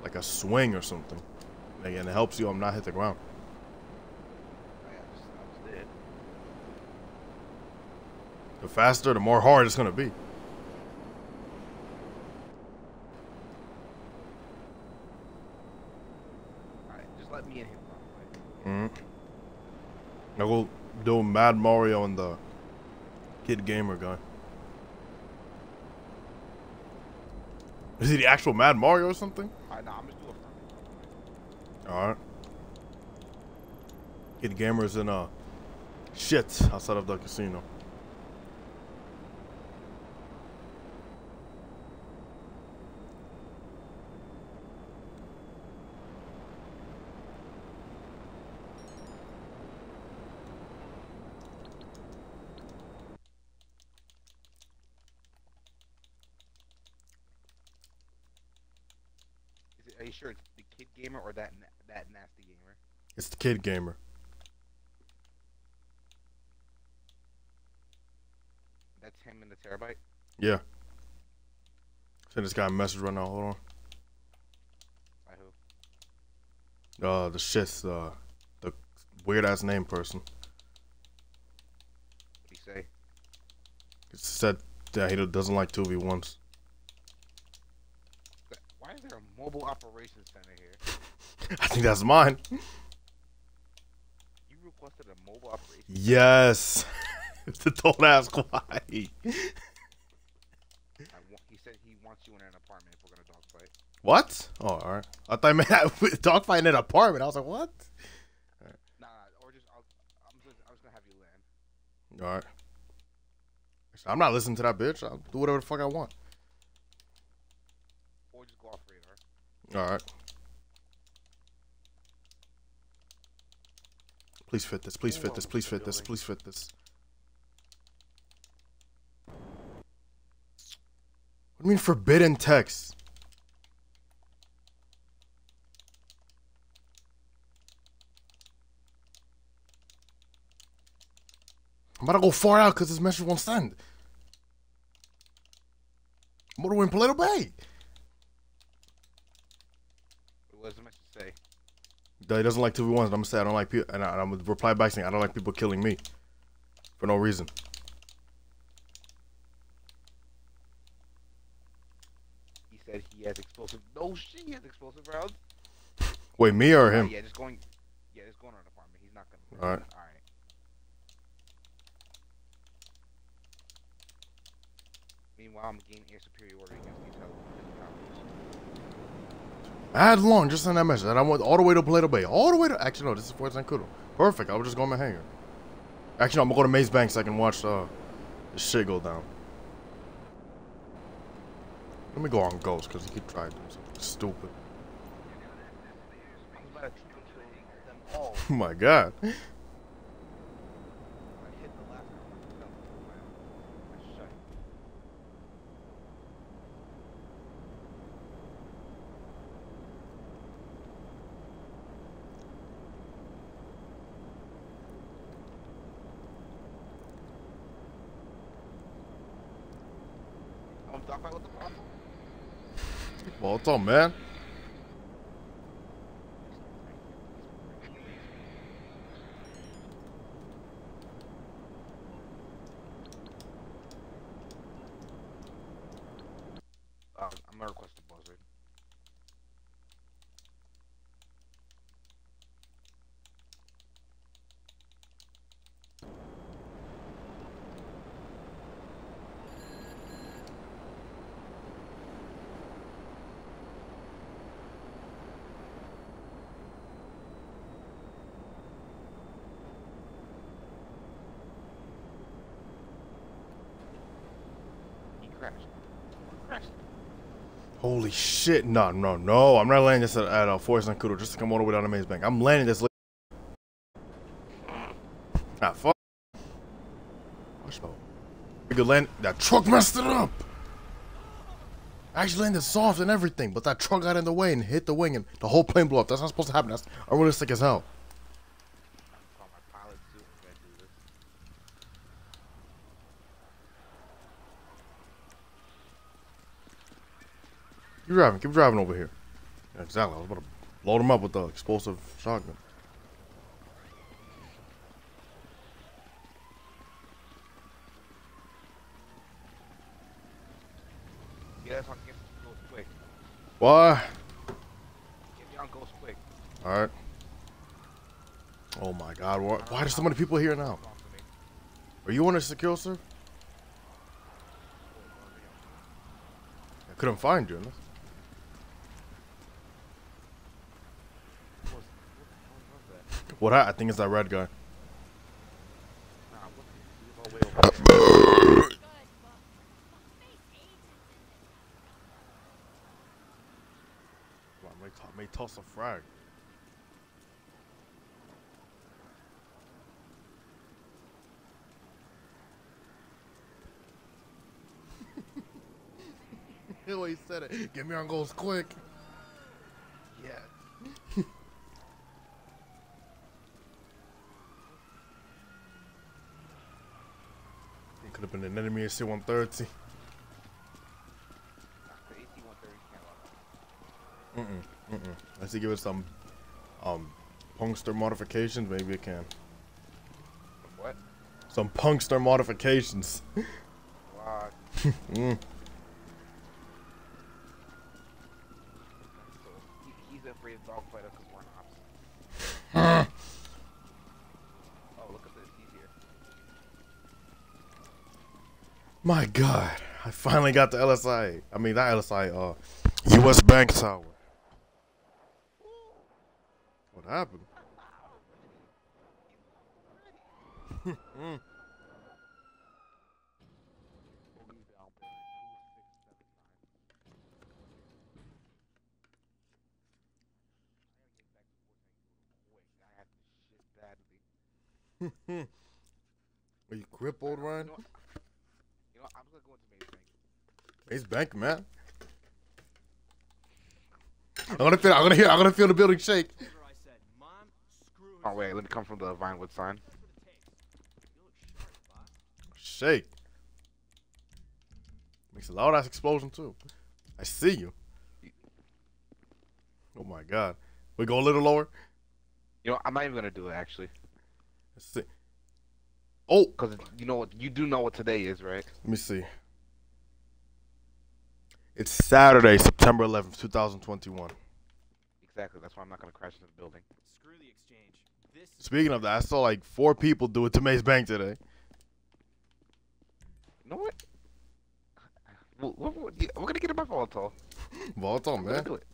like a swing or something. And it helps you I'm not hit the ground. I, I just, I just did. The faster, the more hard it's gonna be. Alright, just let me in here. Mm hmm I go do Mad Mario and the Kid Gamer guy. Is he the actual Mad Mario or something? Alright, nah, I'm just doing. Alright. Kid Gamer's in uh shit outside of the casino. Is it, are you sure it's the kid gamer or that na- that nasty gamer? It's the Kid Gamer. That's him in the Terrorbyte. Yeah. Send this guy a message right now. Hold on. I hope. Uh, the shit's uh, the weird ass name person. What do you say? It said that he doesn't like 2v1s. Why is there a mobile operations? [LAUGHS] I think that's mine. You requested a mobile operation. Yes. [LAUGHS] Don't ask why. He said he wants you in an apartment if we're gonna dogfight. What? Oh, all right. I thought I meant [LAUGHS] dogfight in an apartment. I was like, what? Nah, or just I'll, I'm just I was gonna have you land. All right. I'm not listening to that bitch. I'll do whatever the fuck I want. Or just go off radar. All right. Please fit this. Please fit this. Please fit this. Please fit this. What do you mean forbidden text? I'm about to go far out because this message won't send. I'm going to win Paleto Bay. What does the message say? That he doesn't like 2v1s. I'm gonna say I don't like people, and, I, am gonna reply back saying I don't like people killing me for no reason. He said he has explosive. No shit, he has explosive rounds. Wait, me or Uh, him? yeah, just going. Yeah, just going on apartment. He's not gonna. All right. All right. Meanwhile, I'm gaining air superiority against. I had long just send that message that I went all the way to Paleto Bay, all the way to. Actually, no, this is Fort Zancudo. Perfect. I was just going to my hangar. Actually, no, I'm gonna go to Maze Bank so I can watch uh, this shit go down. Let me go on Ghost because he keep trying to do something stupid. To. [LAUGHS] Oh my god. Hva å ta med? Shit! No, no, no! I'm not landing this at, at uh, Fort Zancudo just to come all the way down to Maze Bank. I'm landing this. Ah, fuck. Watch though. We could land. That truck messed it up. I actually landed soft and everything, but that truck got in the way and hit the wing, and the whole plane blew up. That's not supposed to happen. That's unrealistic as hell. Call my pilot too. if I do this. Keep driving. Keep driving over here. Yeah, exactly. I was about to load him up with the explosive shotgun. Yeah, get goes quick. Why? Get me on goes quick. All right. Oh my God! Why, why are so many people here now? Talk to me. Are you on a secure, sir? I couldn't find you. What was, what, what? I I think it's that red guy. May, to- may toss a frag. [LAUGHS] he said it. Get me on goals quick. Yeah. He could have been an enemy at C-130. The AT-130 Mm-mm. Mm-mm. Unless give it some um punkster modifications, maybe it can. What? Some punkster modifications. [LAUGHS] Mm. So he, he's afraid of dogfighter because we're not. oh, look at this. He's here. My God, I finally got the LSI. I mean, not LSI. Uh, U.S. Bank Tower. What happened? Down there. Two, six, Ace Bank, man. I'm gonna feel. I'm gonna hear. I'm gonna feel the building shake. Whatever I said. Mom, screw his Oh wait, let me come from the Vinewood sign. That's what it takes. You look sharp, boss. Shake. Makes a loud ass explosion too. I see you. Oh my God. We go a little lower. You know, I'm not even gonna do it actually, Let's see. Oh, cause you know what? You do know what today is, right? let me see. It's Saturday, September 11th, 2021. Exactly. That's why I'm not gonna crash into the building. Screw the exchange. This Speaking of that, I saw like four people do it to Maze Bank today. You know what? We're, we're, we're we're gonna get in my Volatol. [LAUGHS] Volatol, We're man. do it.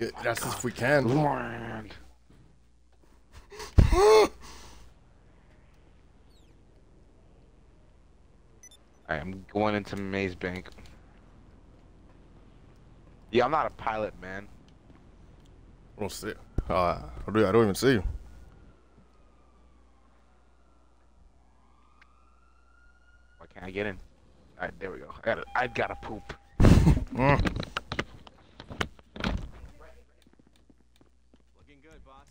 Yeah, oh that's if we can. [LAUGHS] [LAUGHS] Land. I am going into Maze Bank. Yeah, I'm not a pilot, man. I don't see. Uh, I don't, I don't even see you. Why can't I get in? Alright, there we go. I gotta, I gotta poop. [LAUGHS] [LAUGHS] Mm. looking good, boss.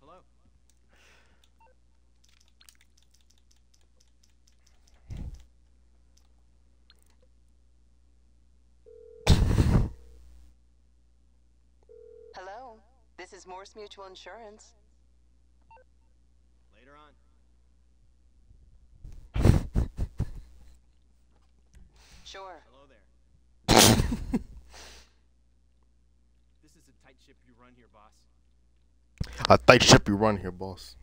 Hello. Hello, this is Mors Mutual Insurance. Later on. Sure. Hello there. [LAUGHS] This is a tight ship you run here, boss. A tight ship you run here, boss.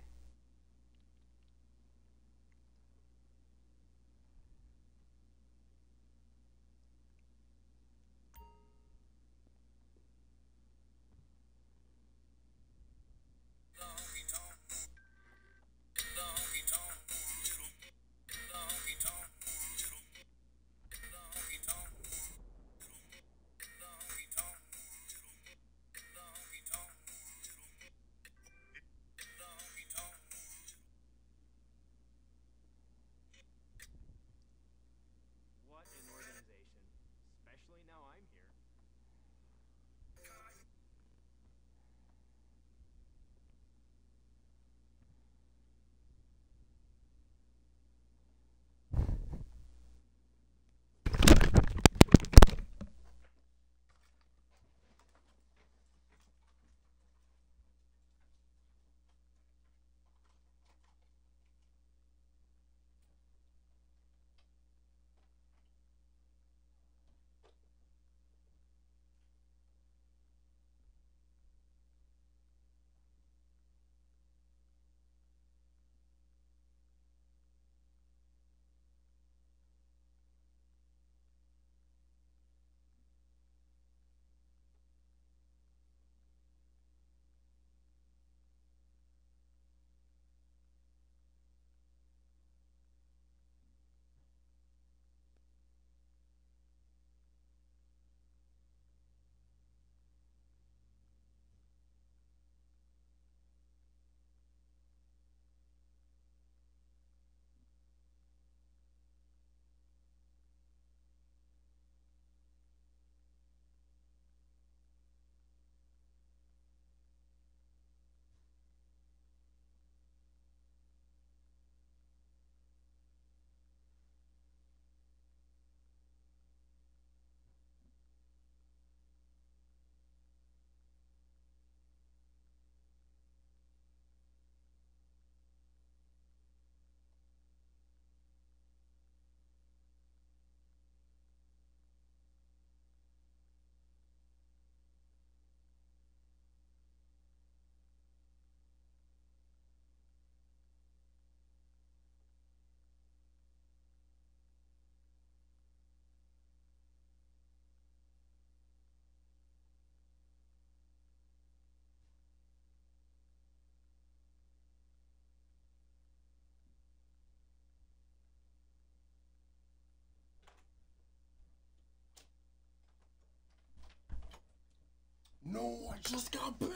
Just got back.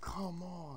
Come on.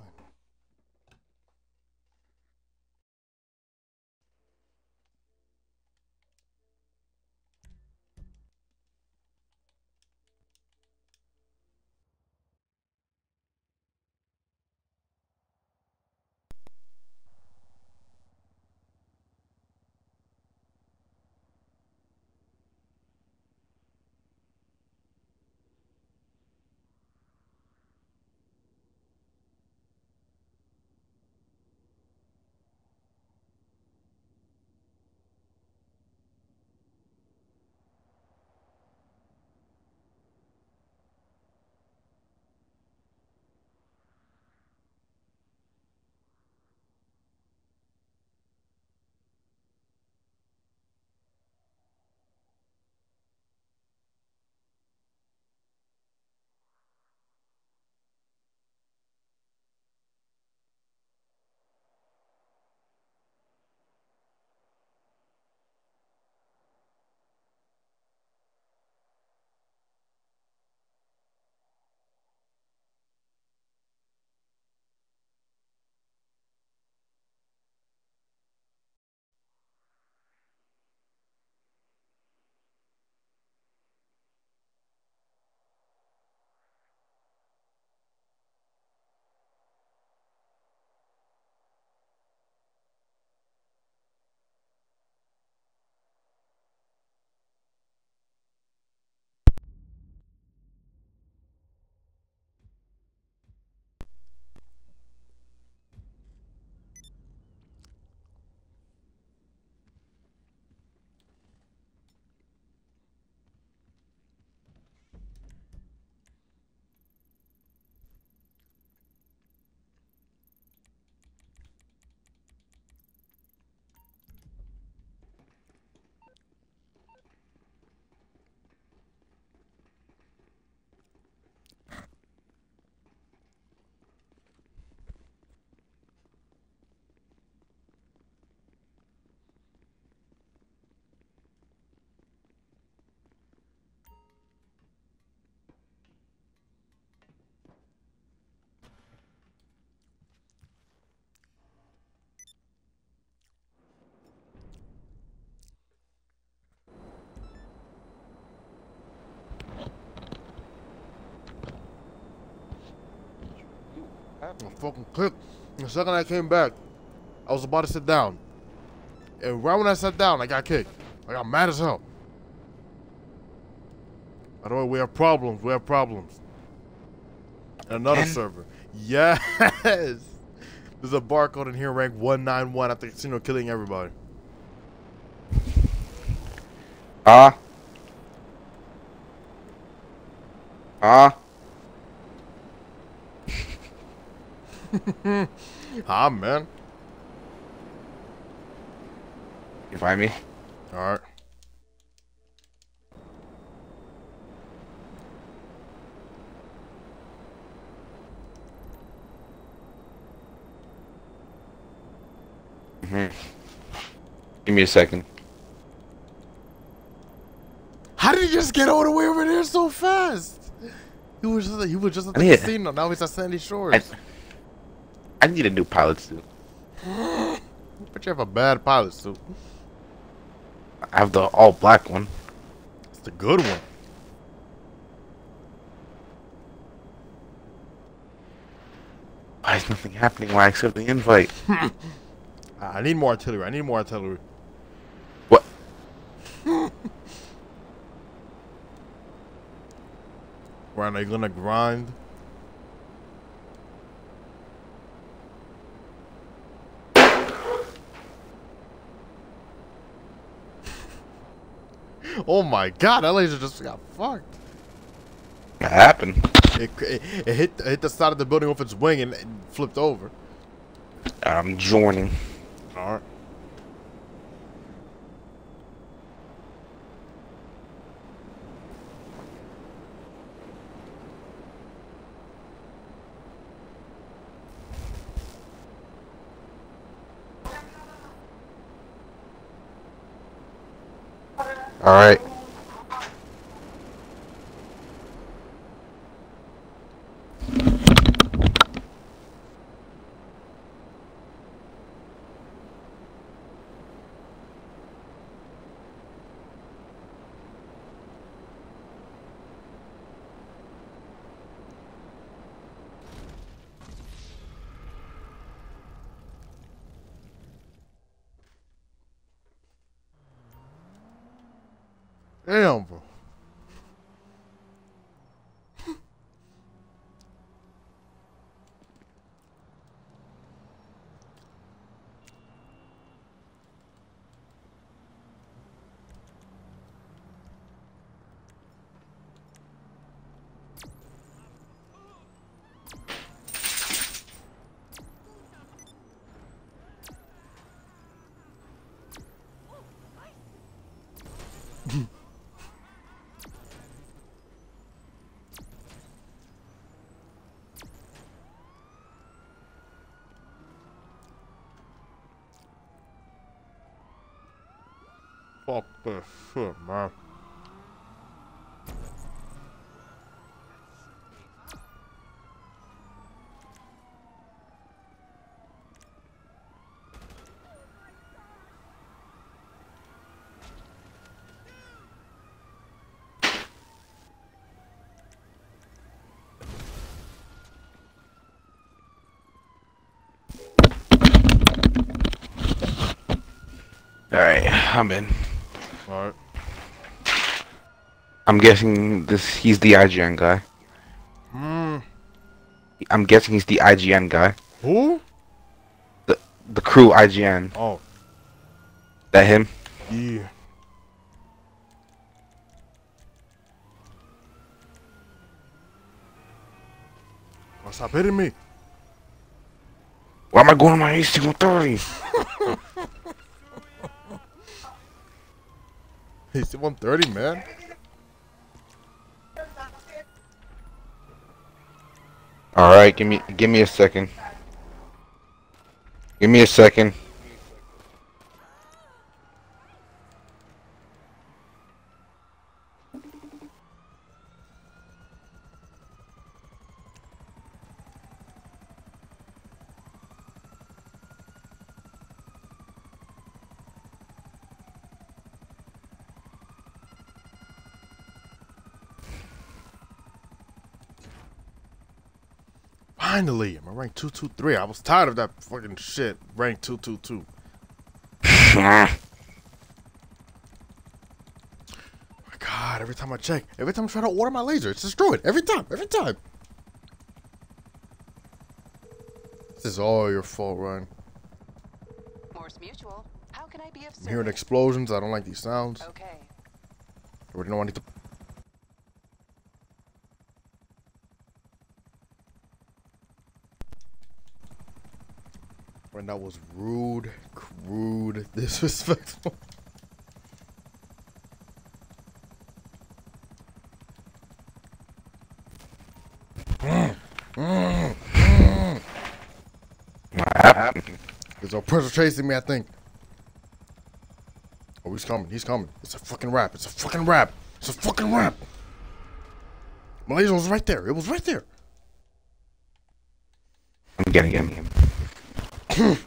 I fucking clicked. The second I came back, I was about to sit down. And right when I sat down, I got kicked. I got mad as hell. By the way, we have problems. We have problems. Another server. [LAUGHS] Yes! There's a barcode in here, rank 191 at the casino, killing everybody. Ah. Ah. [LAUGHS] Ah, man. You find me? Alright. Mhm. Give me a second. How did he just get all the way over there so fast? He was just, he was just at the casino. Now he's at Sandy Shores. I, I need a new pilot suit. [GASPS] But you have a bad pilot suit. I have the all black one. It's the good one. Why is nothing happening when I accept the invite? [LAUGHS] I I need more artillery. I need more artillery. What? [LAUGHS] Ryan, are you gonna grind? Oh my god, that laser just got fucked. That happened. It, it, it hit it hit the side of the building with its wing and it flipped over. I'm joining. Alright. All right. Damn, bro. Fuck this shit, man. Alright, I'm in. Alright. I'm guessing this he's the IGN guy. Hmm. I'm guessing he's the IGN guy. Who? The the crew IGN. Oh, That him? yeah. Oh, stop hitting me. Why am I going on my AC [LAUGHS] 130? He's at 130, man. Alright, give me give me a second. Give me a second. Finally, I'm 223. I was tired of that fucking shit. Rank 222. My God, every time I check, every time I try to order my laser, it's destroyed. Every time, every time. This is all your fault, Ryan. Mors Mutual. How can I be of service? I'm hearing explosions. I don't like these sounds. Okay. I already know I need to. When that was rude, crude, [LAUGHS] disrespectful. There's a person chasing me, I think. Oh, he's coming. He's coming. It's a fucking rap. It's a fucking rap. It's a fucking rap. Malaysia was right there. It was right there. I'm getting him. [COUGHS]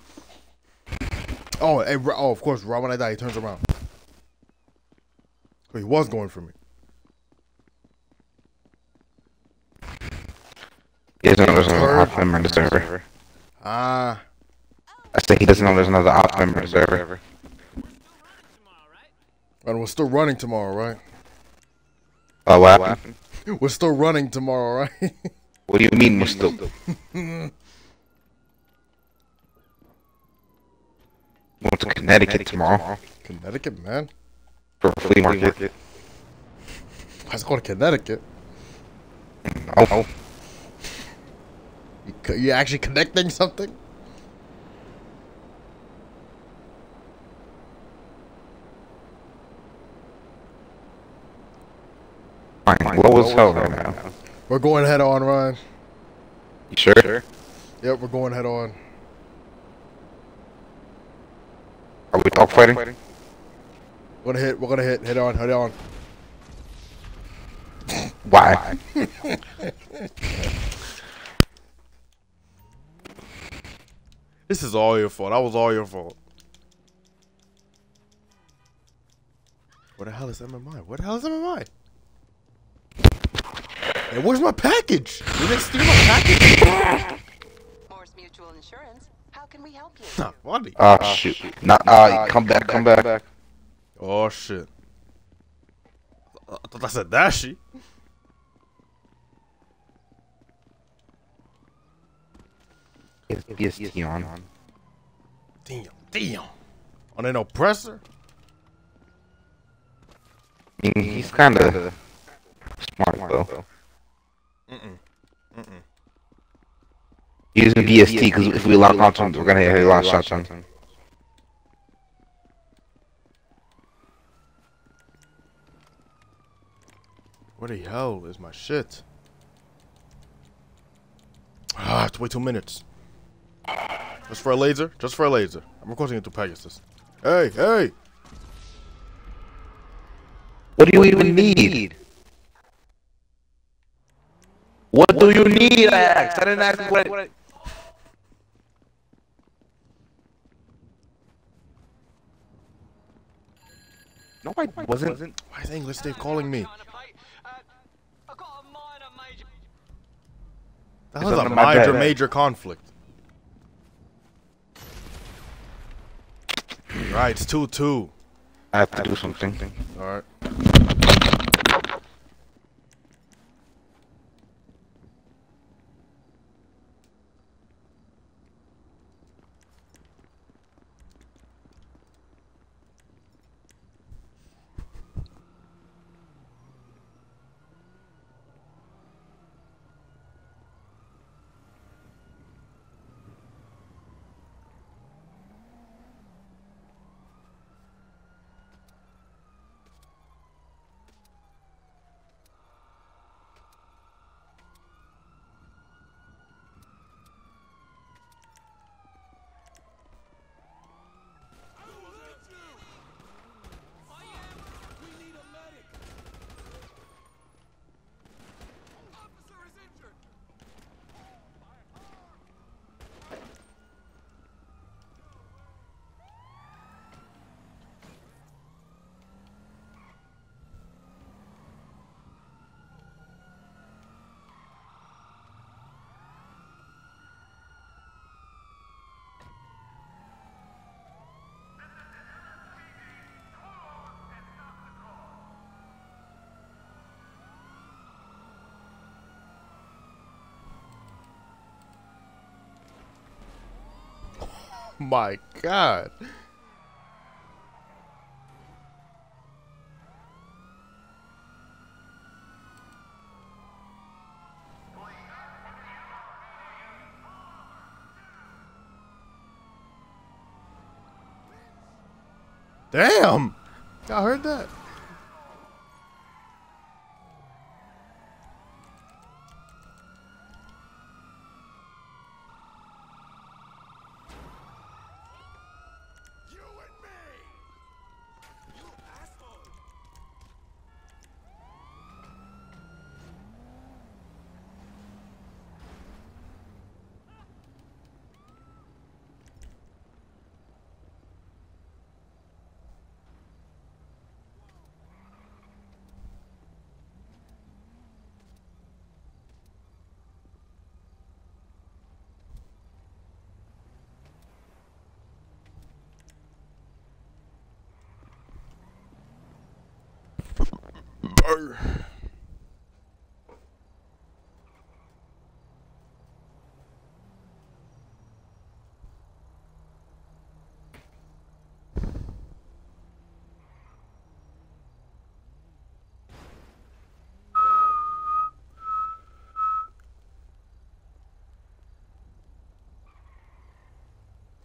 Oh, hey, oh, of course. Right when I die, he turns around. He was going for me. He doesn't know there's another op member in the server. Ah, I say he doesn't know there's another op member in the server. Right? and we're still running tomorrow, right? Oh, what happened? [LAUGHS] We're still running tomorrow, right? [LAUGHS] What do you mean we're still... [LAUGHS] Went to Connecticut tomorrow Connecticut, man. for a flea market. Let's go to Connecticut. Oh, You, co- you actually connecting something? fine. Low as hell right now. We're going head on, Ryan. You sure? Yep, we're going head on. Are we dog fighting? We're gonna hit. We're gonna hit. Head on. Head on. [LAUGHS] Why? [LAUGHS] This is all your fault. That was all your fault. What the hell is MMI? What the hell is MMI? Hey, where's my package? You didn't steal my package? Mors Mutual Insurance. How can we help you? Not funny. Oh shoot. Nah, uh, come back, come back. back. Oh shit. I thought I said Dashy. PST on. Damn, damn. On an oppressor? I mean, he's kind of smart though. Mm-mm. Mm-mm. Using BST because if we lock onto him, we're gonna hit a lot of shots on him. Where the hell is my shit? Ah, I have to wait two minutes. Just for a laser? Just for a laser. I'm requesting it to Pegasus. Hey, hey! What do you even need? What do you need? I asked. I didn't ask what. No, I wasn't. Why is English Dave calling me? That was a major, major conflict. Right, it's 2-2. I have to do something. Alright. My god. Damn! Y'all heard that?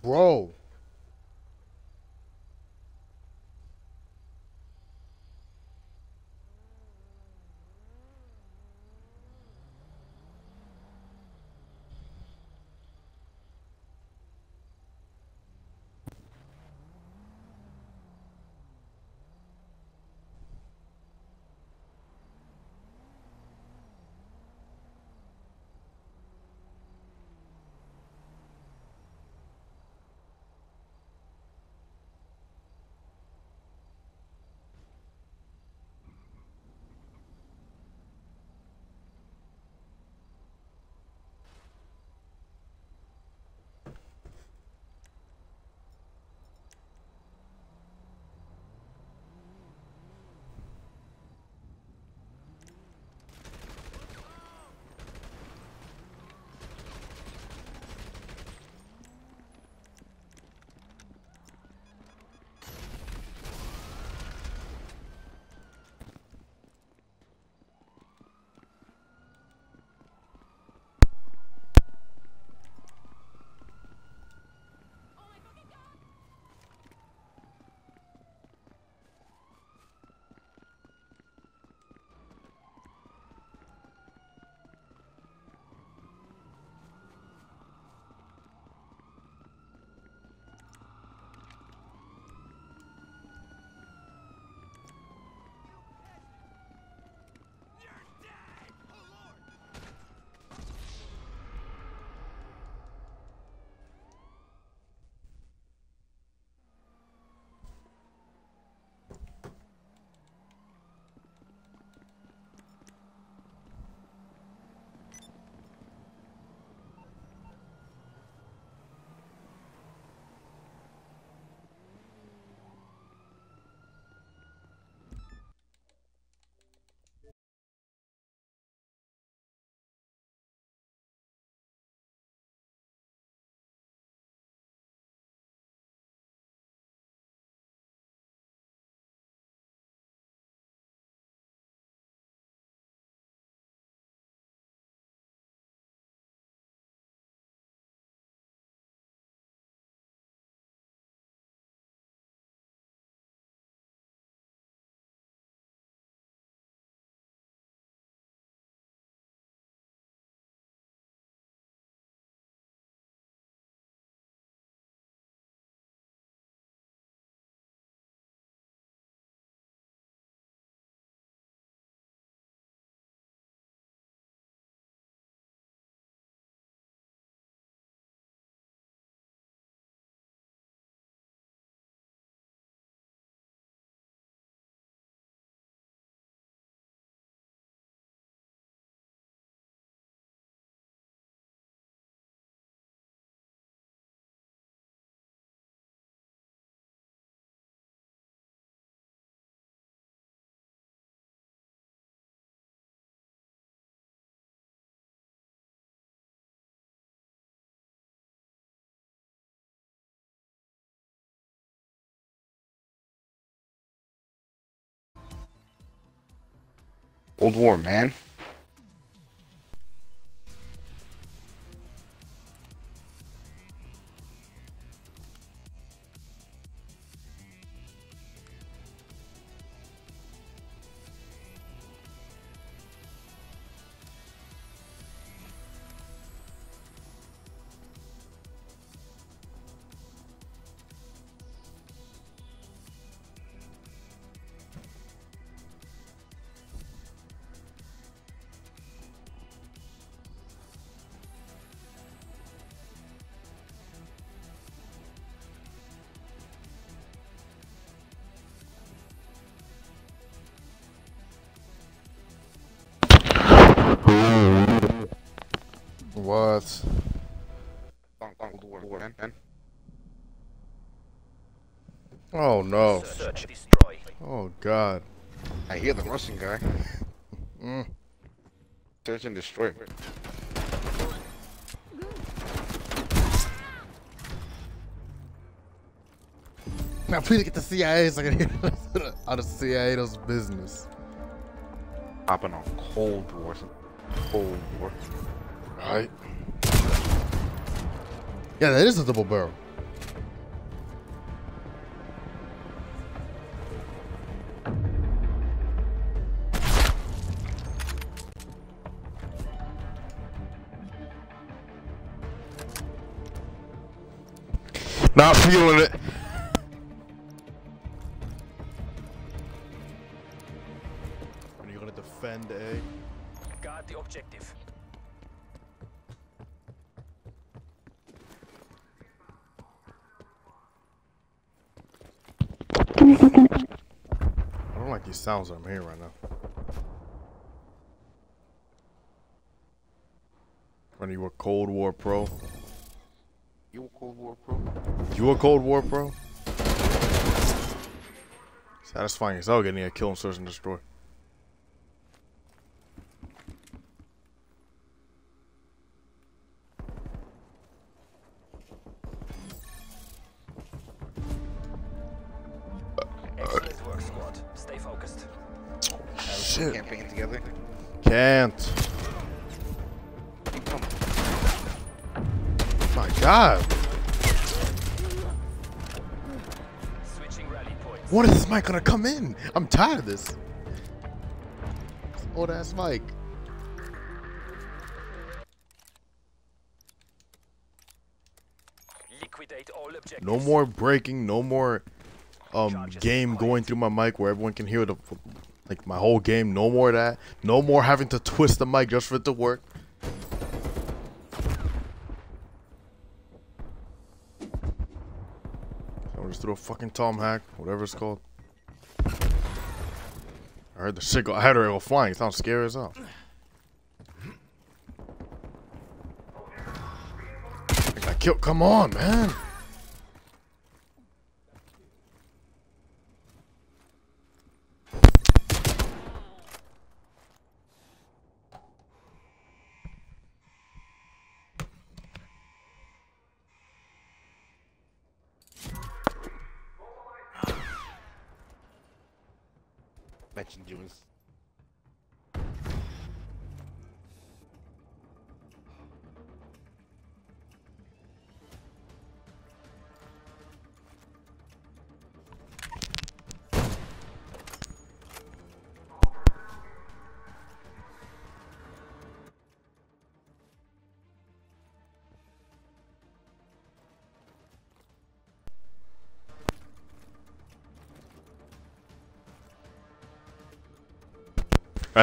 Bro. Cold War, man. Oh no. Search, destroy. Oh god. I hear the Russian guy. [LAUGHS] Mm. Search and destroy. Now please get the CIA so I can hear out of CIA's business. Hopping on Cold War. Cold War. Right. Yeah, that is a double barrel. Not feeling it. Are you gonna defend A? Guard the objective. I don't like these sounds I'm hearing right now. Are you a Cold War pro? You a Cold War bro? Satisfying as hell getting a kill and search and destroy. This. Old ass mic. Liquidate all objectives. No more breaking, no more um game going through my mic where everyone can hear the like my whole game. No more of that. No more having to twist the mic just for it to work. Someone just threw a fucking tomahawk, whatever it's called. I heard the shit go. I heard her go flying. It sounds scary as hell. I killed. Come on, man.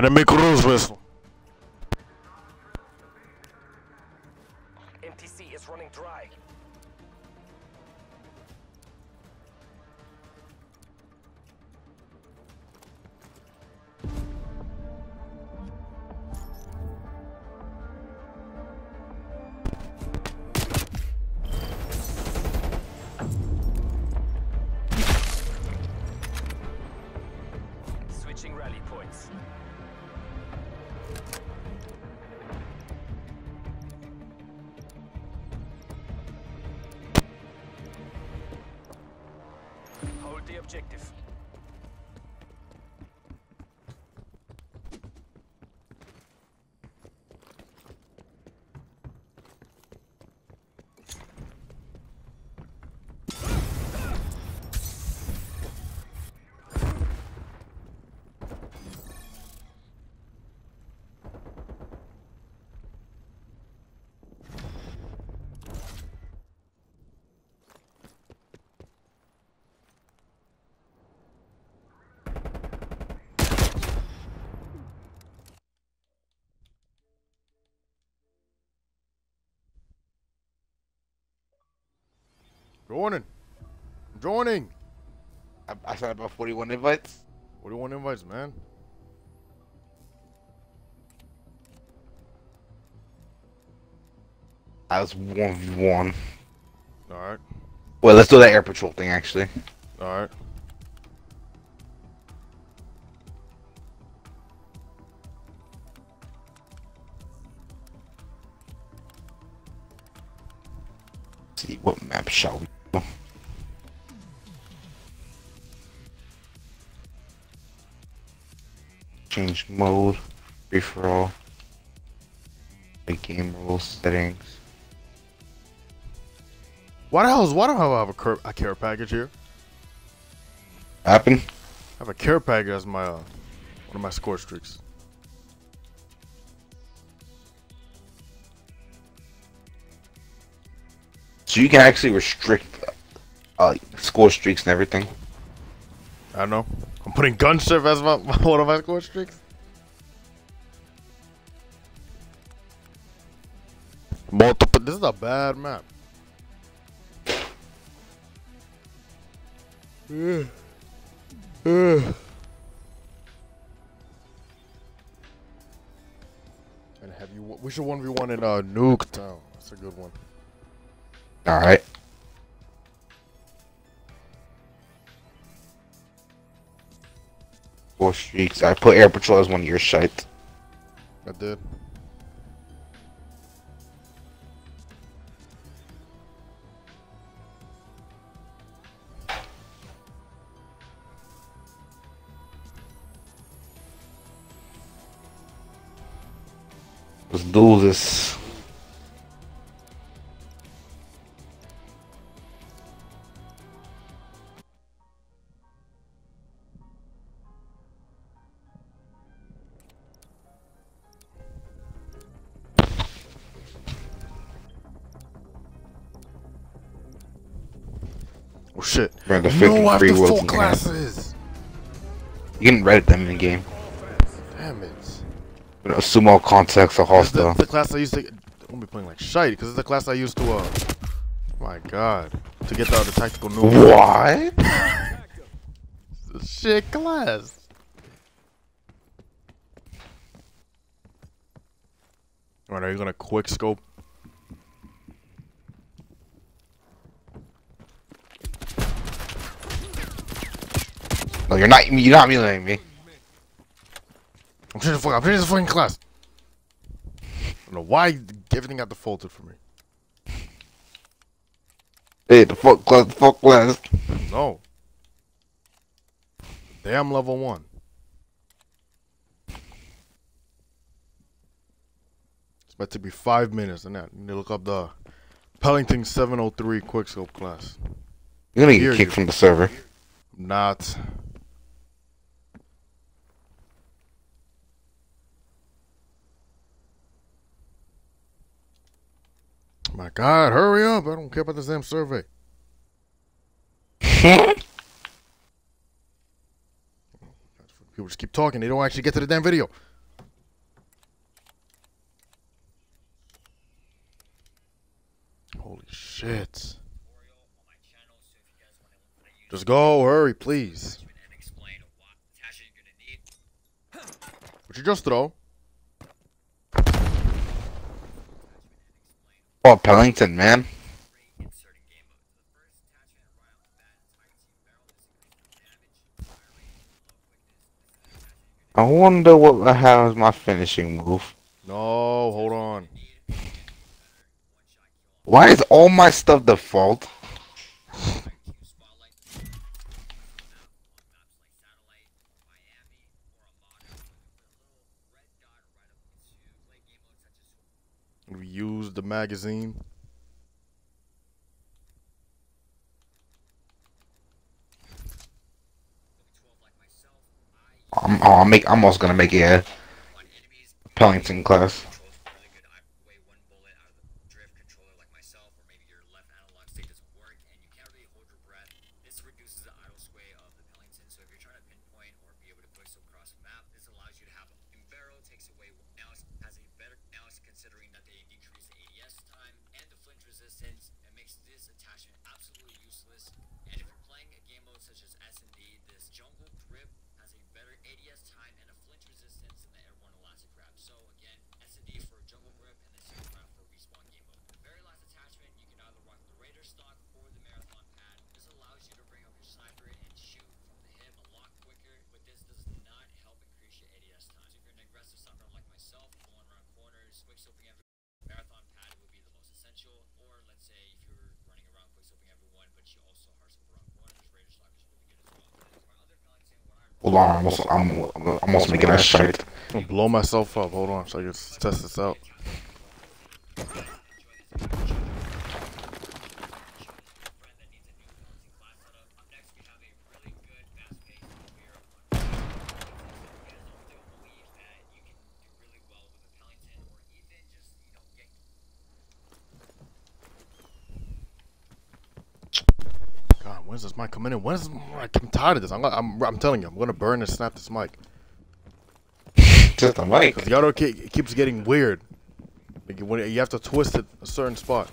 Enemy cruise vessel. Objective. Joining. I'm joining. I, I sent about 41 invites. What do you want invites, man? I was 1v1. All right. Well, let's do that air patrol thing, actually. All right. see what map shall we Change mode, all, the game rules settings. Why the hell is why do I have a, cur- a care package here? Happen? I have a care package as my uh, one of my score streaks. So you can actually restrict uh, score streaks and everything. I don't know. Putting gunship as my, [LAUGHS] one of my score streaks. Multiple. This is a bad map. And have you? We should one v one in uh, Nuketown. That's a good one. Alright. Score streaks. I put air patrol as one of your shite. I did. Let's do this. The no, I have 53 the worlds full in the game. classes. You can Reddit them in game. Damn it! But assume all context are It's the, hostile. the class I used to. I'm gonna be playing like shite because it's the class I used to. Uh, my god, to get the, the tactical noob. Why? [LAUGHS] Shit class. Alright, are you gonna quick scope? You're not. You're not mutilating me. I'm changing the fuck. I'm changing the fucking class. I don't know why everything got defaulted for me. Hey, the fuck class, the fuck class. No. Damn level one. It's about to be five minutes and that. You need to look up the Pelington 703 quickscope class. You're gonna get kicked you. from the server. Not. My God, hurry up! I don't care about this damn survey. [LAUGHS] People just keep talking. They don't actually get to the damn video. Holy shit. Just go, hurry, please. What you just throw? Oh, Pelington, man. I wonder what the hell is my finishing move. No, hold on. Why is all my stuff default? We use the magazine. I'm, oh, I'm make. I'm also gonna make it a Pelington class. considering that they decrease the ADS time and the flinch resistance, it makes this attachment absolutely useless. And if you're playing a game mode such as S&D, this jungle grip has a better ADS time and a flinch resistance than the airborne elastic wrap. So again, S&D for jungle grip and then single wrap for respawn game mode. The very last attachment, you can either rock the Raider stock or the Marathon pad. This allows you to bring up your sniper and shoot from the hip a lot quicker, but this does not help increase your ADS time. So if you're an aggressive sniper like myself, going around corners, quick scoping every marathon pad would be the most essential. Or let's say if you're running around quick scoping everyone, but you also hard scope around corners, Raider stock is really good as well. My other Pelington, what I Hold on, I'm almost, I'm, I'm almost making that strike. I'm blow myself up. Hold on, so I can test this out. Mic coming in? When's this mic? I'm tired of this. I'm, I'm, I'm telling you, I'm gonna burn and snap this mic. Just the mic. Cause the auto kick it keeps getting weird. Like when you have to twist it a certain spot.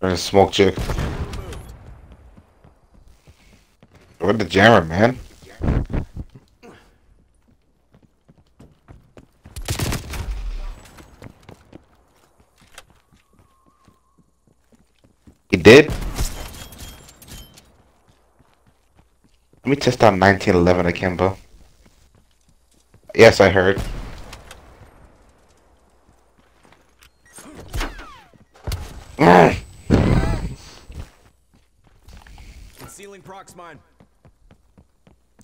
There's a smoke chick. What the jammer, man? Did? Let me test out 1911 akimbo. Yes, I heard. Concealing prox mine.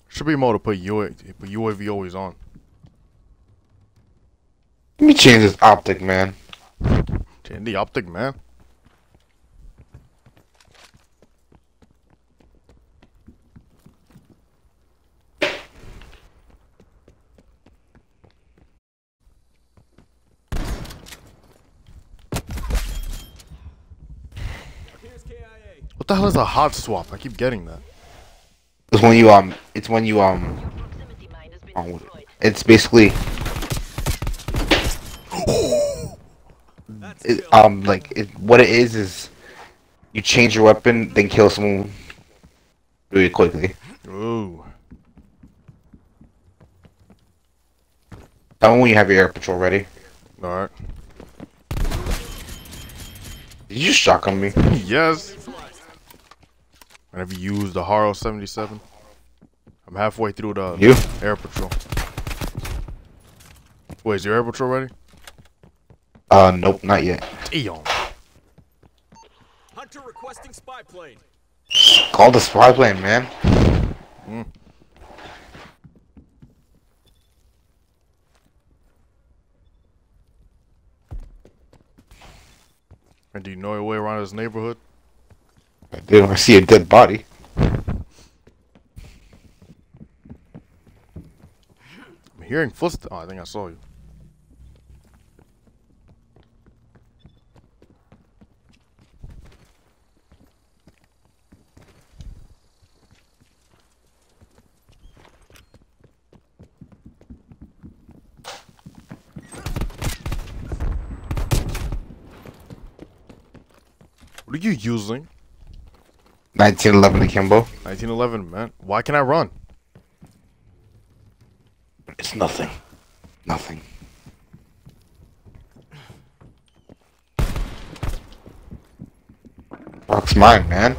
Should be more to put UAV, put UAV always on. Let me change this optic, man. Change the optic, man. Here's KIA. What the hell is a hot swap? I keep getting that. It's when you um, it's when you um, um it's basically it, um like it, what it is is you change your weapon then kill someone really quickly. Ooh. Tell me when you have your air patrol ready. Alright. Did you just shotgun me? yes. And have you used the Hauer 77? I'm halfway through the You? air patrol. Wait, is your air patrol ready? Uh, nope, not yet. Damn. Hunter requesting spy plane. Call the spy plane, man. Mm. And do you know your way around this neighborhood? I do. I see a dead body. I'm hearing footsteps. Oh, I think I saw you. What are you using? 1911 akimbo. 1911, man. Why can I run? It's nothing. Nothing. Rock's mine, man.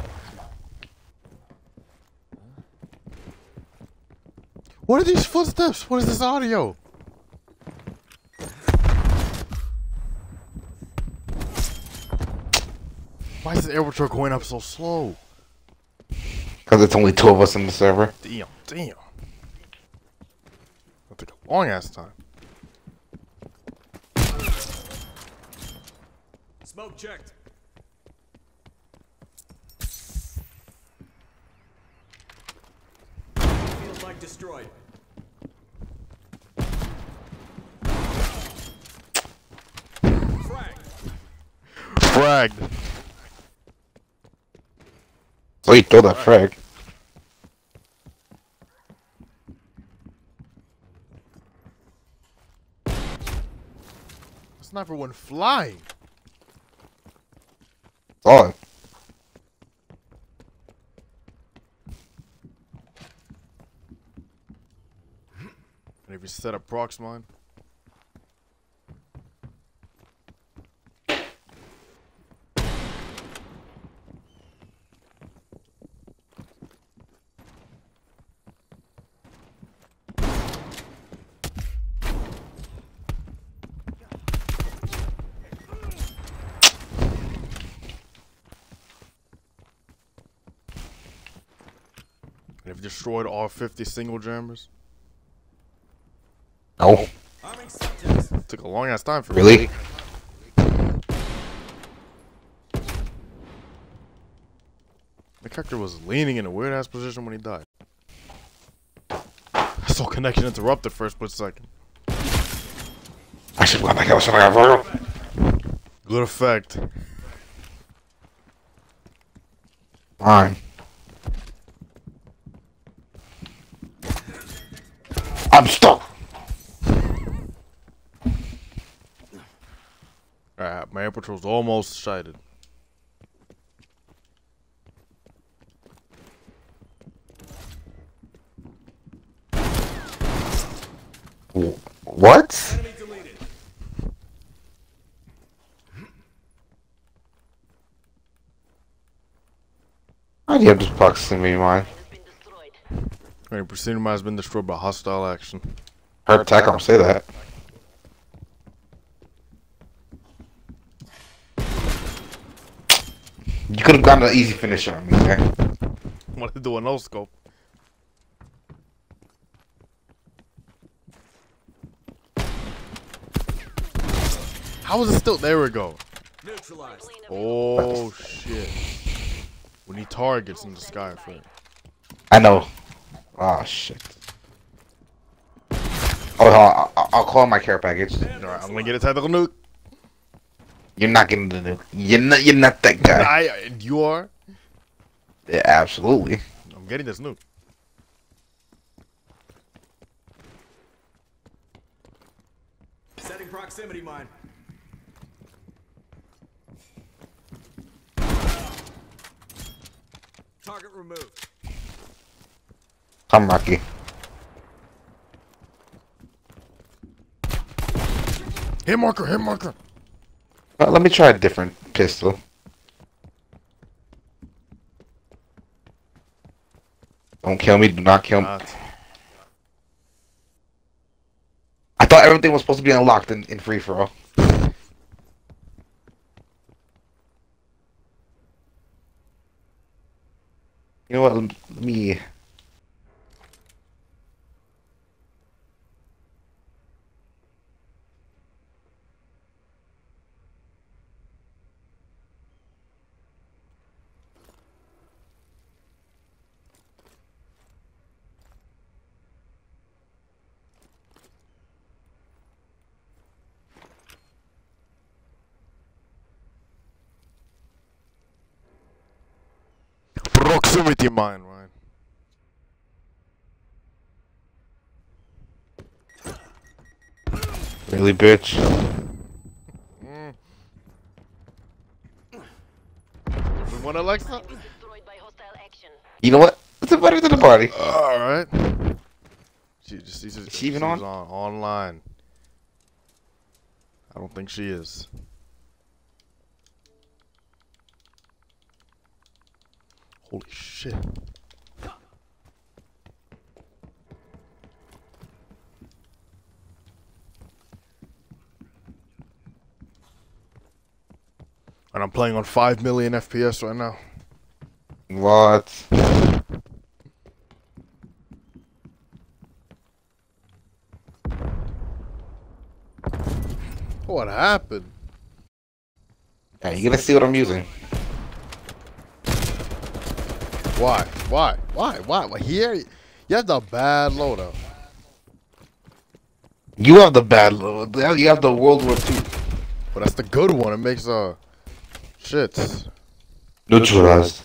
What are these footsteps? What is this audio? Why is the air patrol going up so slow? Because it's only two of us in the server. Damn, damn. That'll take a long ass time. Smoke checked. Field leg destroyed. Frag. Fragged. Oh, you throw that frag. It's sniper went flying. Saw it. And if you set up Proxmine, and you destroyed all 50 signal jammers, No. Took a long ass time for me. Really? The character was leaning in a weird ass position when he died. I saw connection interrupted for a split second. I should go back out something I Good effect. Fine. I'm stuck. Alright, my air patrol's almost sighted. What? Why do you have this proximity mine? Alright, Precision Mine has been destroyed by hostile action. Heard attack, don't say that. You could have gotten an easy finish on me, man. Wanted to do a no scope. How is it still? There we go. Neutralized. Oh shit. We need targets in the sky for it. I know. Oh shit. Oh, I'll, I'll- I'll call my care package. Alright, I'm gonna get a tactical nuke. You're not getting the nuke. You're not. You're not that guy. I, and you are? Yeah, absolutely. I'm getting this nuke. Setting proximity mine. Target removed. I'm Rocky. Hit marker, hit marker. Uh, let me try a different pistol. Don't kill me. Do not kill me. I thought everything was supposed to be unlocked in, in free for all. You know what? Let let me. Proximity mine, Ryan. Really, bitch. We want Alexa? You know what? It's a better than the party. Alright. She just she's just, she even she's on? online. I don't think she is. Holy shit. And I'm playing on 5 million FPS right now. What? What happened? Yeah, you're gonna see what I'm using. Why? Why? Why? Why? Why? Here, you have the bad loadout. You have the bad load. You have the World War II. But that's the good one. It makes uh shit. Neutralized.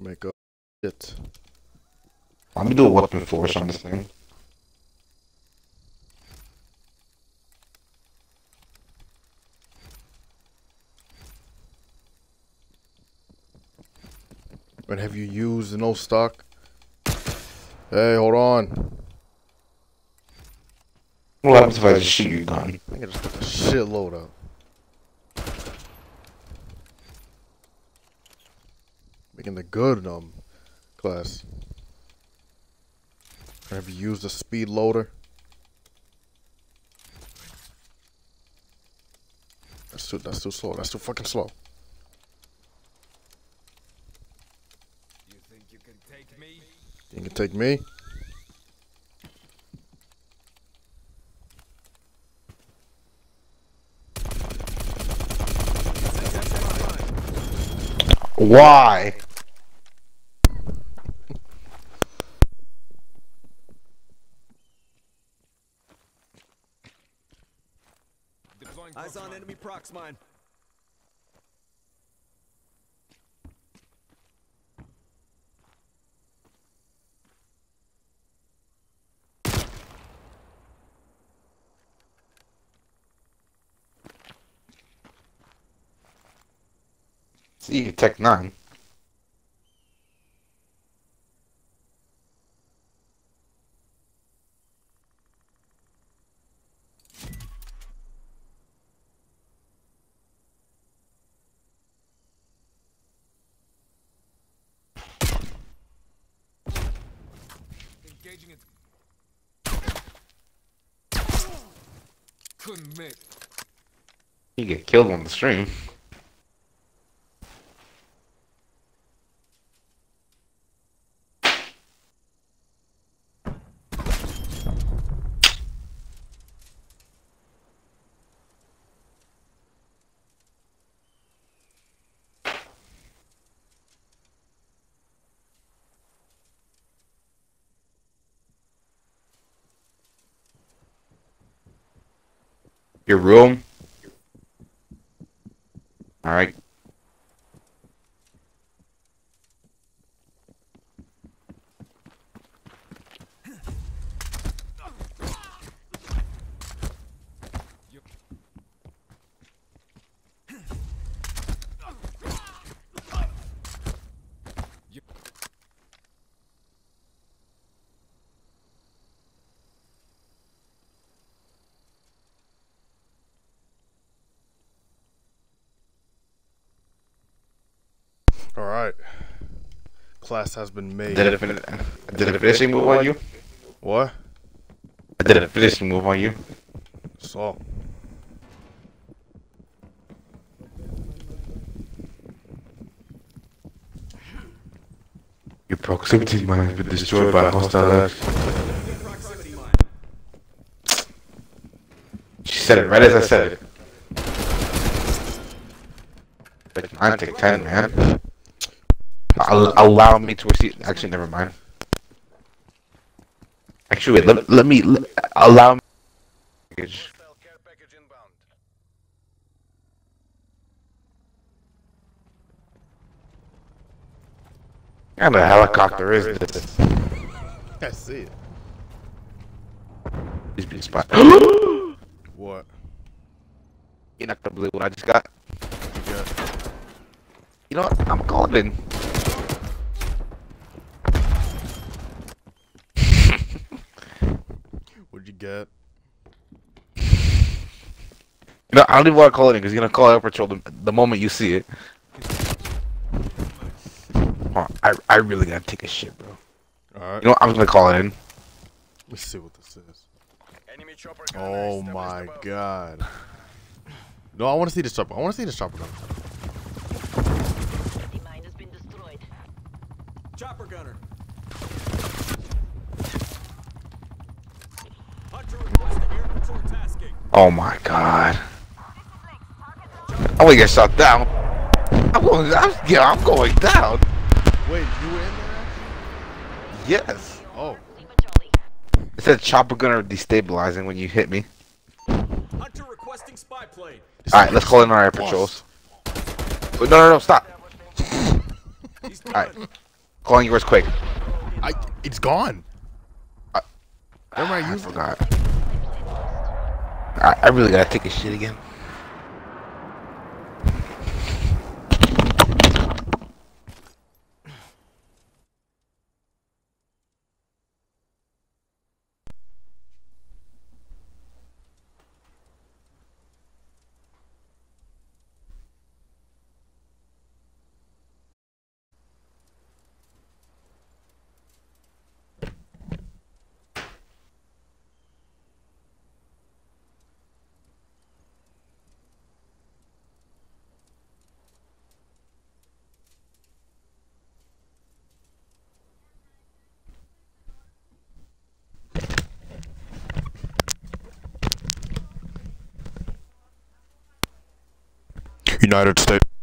Make up shit. Let me do a weapon force on this thing. Weapon have you used and no stock? Hey, hold on. What happens if I just shoot your gun? I can just put the shitload up. Making the good um class. Have you used a speed loader? That's too that's too slow. That's too fucking slow. You think you can take me? You can take me. Why? Eyes on enemy prox mine. See, Tech 9. Couldn't miss. You get killed on the stream. Your room. Alright. All right. Class has been made. Did it fin- did a finishing move on you? What? I did a finishing move on you. So. Your proximity mine has been destroyed by hostile act. Proximity mine. She said it right as I said it. But nine take ten, man. Al- allow me to receive. Actually, never mind. Actually, wait. Let, let me let, allow me. Package. Hostile care package inbound. What kind of helicopter is this? I see it. He's being spotted. [GASPS] What? You're not gonna believe what I just got. You got? You know what? I'm calling in. What'd you get? You know, I don't even want to call it in because you're gonna call Air Patrol the, the moment you see it. Hold on, I I really gotta take a shit, bro. All right. You know, what? I'm gonna call it in. Let's see what this is. Enemy chopper Oh gunner established my god. No, I want to see this chopper. I want to see this chopper. gun. mine has been destroyed. Chopper gunner. Hunter requesting air patrol tasking. Oh my god. I'm gonna get shot down. I'm going. I'm, yeah, I'm going down. Wait, you were in there? Yes. Oh, It said chopper gunner destabilizing when you hit me. Hunter requesting spy plane. All right, let's call in our air patrols. Wait, no, no, no, stop. Alright. All done. right, calling yours quick. I. It's gone. I- Remember I I used it? forgot. I, I really gotta take a shit again. United States.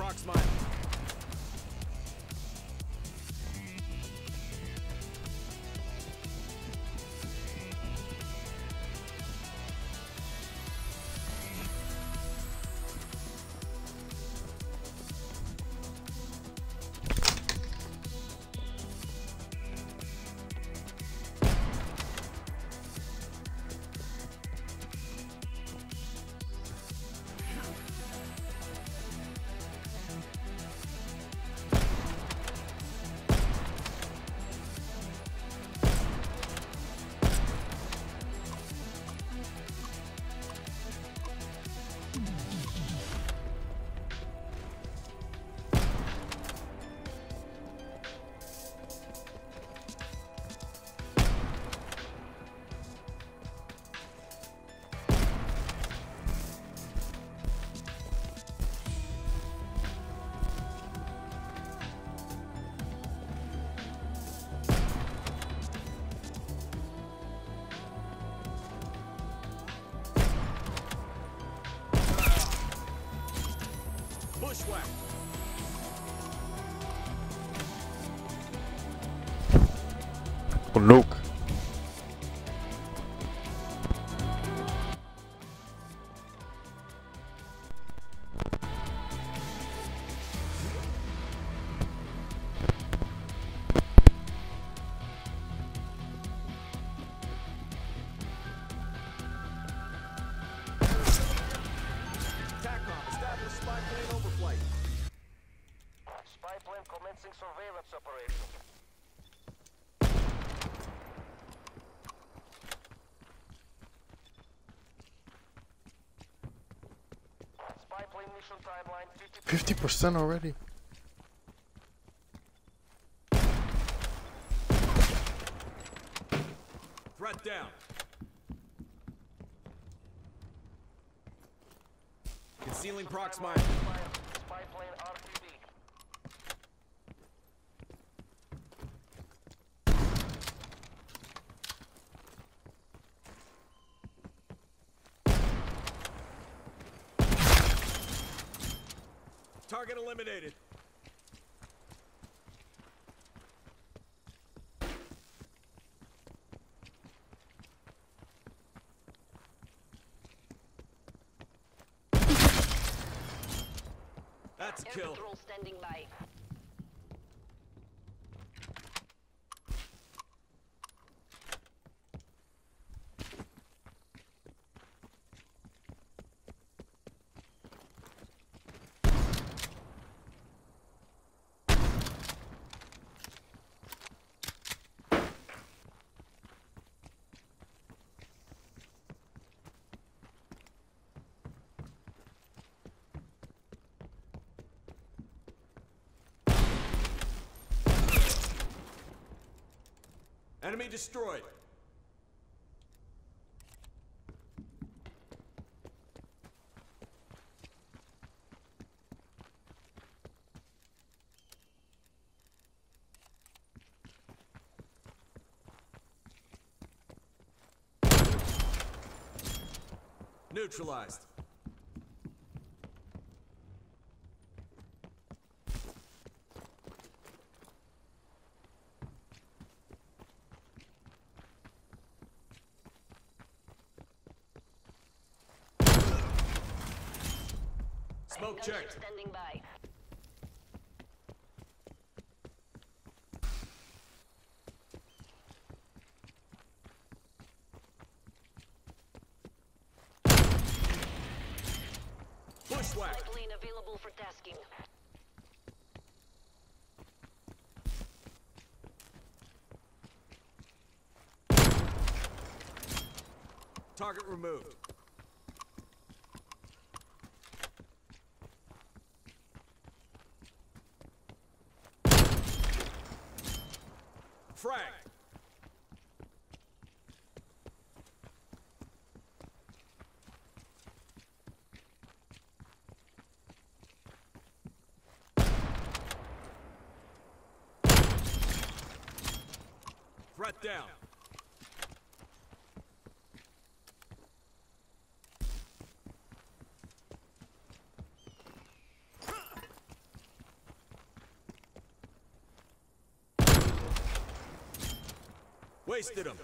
Concealing Proxmine. Spy plane mission timeline 50 50% already. Threat down. Concealing Proxmine. Spy plane RTB. Target eliminated. That's Air kill. patrol standing by. Enemy destroyed. Neutralized. Smoke checked. standing by. Bushwhack. Spy plane available for tasking. Target removed. Frag. Down. Wasted him.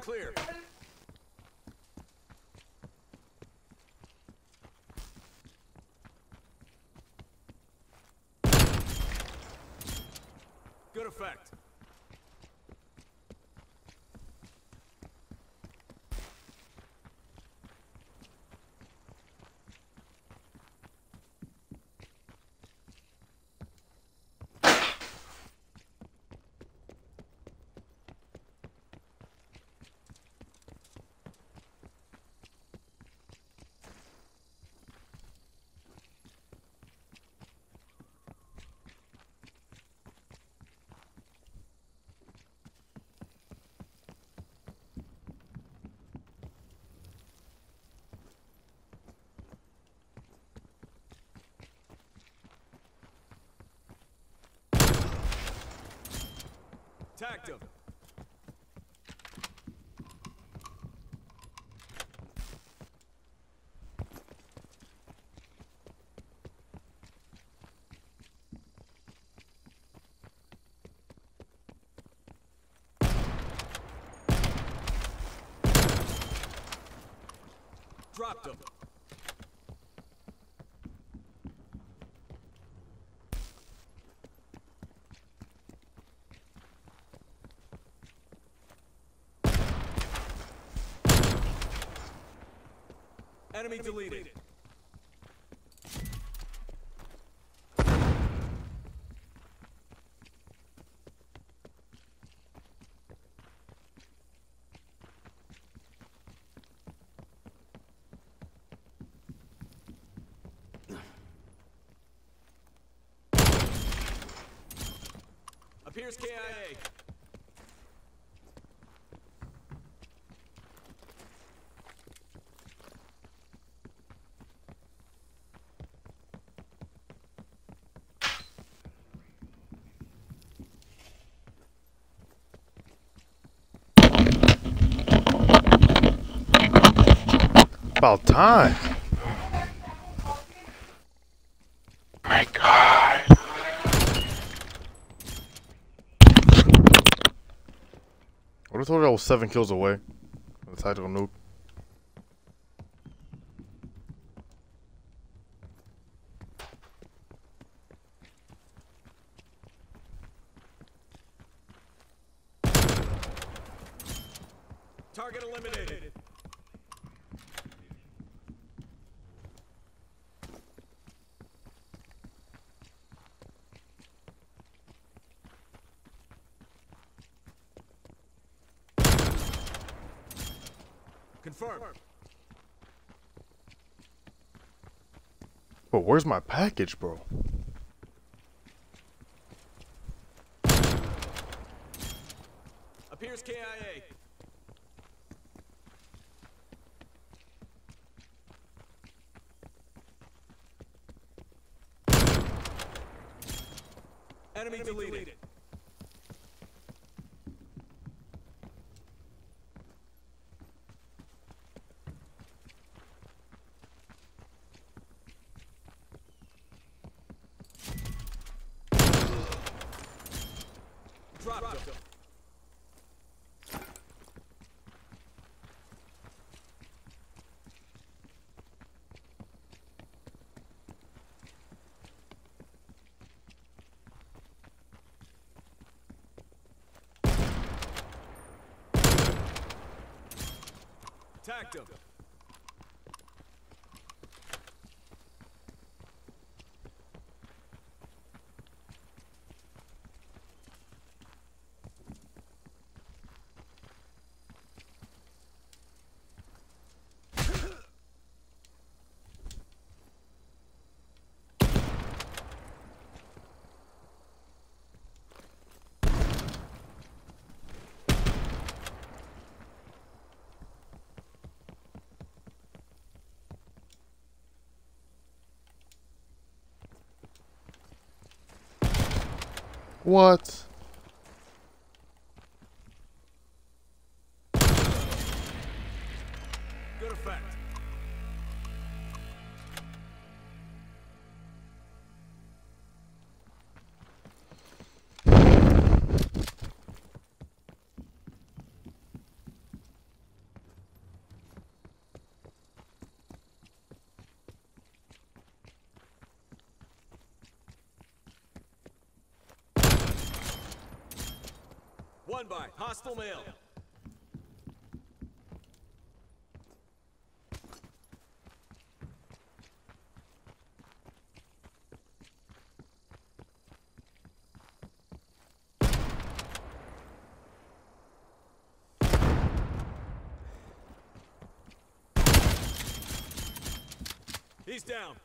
Clear. Tagged him. Dropped him. Enemy deleted. Appears KIA. Time. My God. I told you I was seven kills away the tactical nuke? Target eliminated. Confirmed. But where's my package, bro? Appears KIA. Enemy deleted. Dropped him. Tagged What? Hostile male. He's down.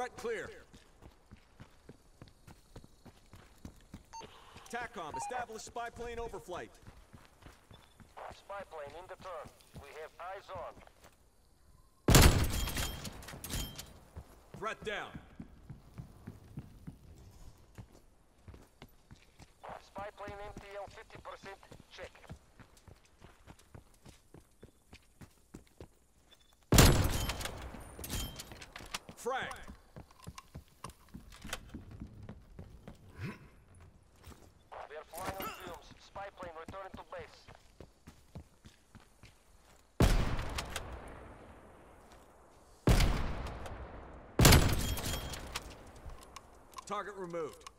Threat clear. TACOM, establish spy plane overflight. Spy plane in the turn. We have eyes on. Threat down. Target removed.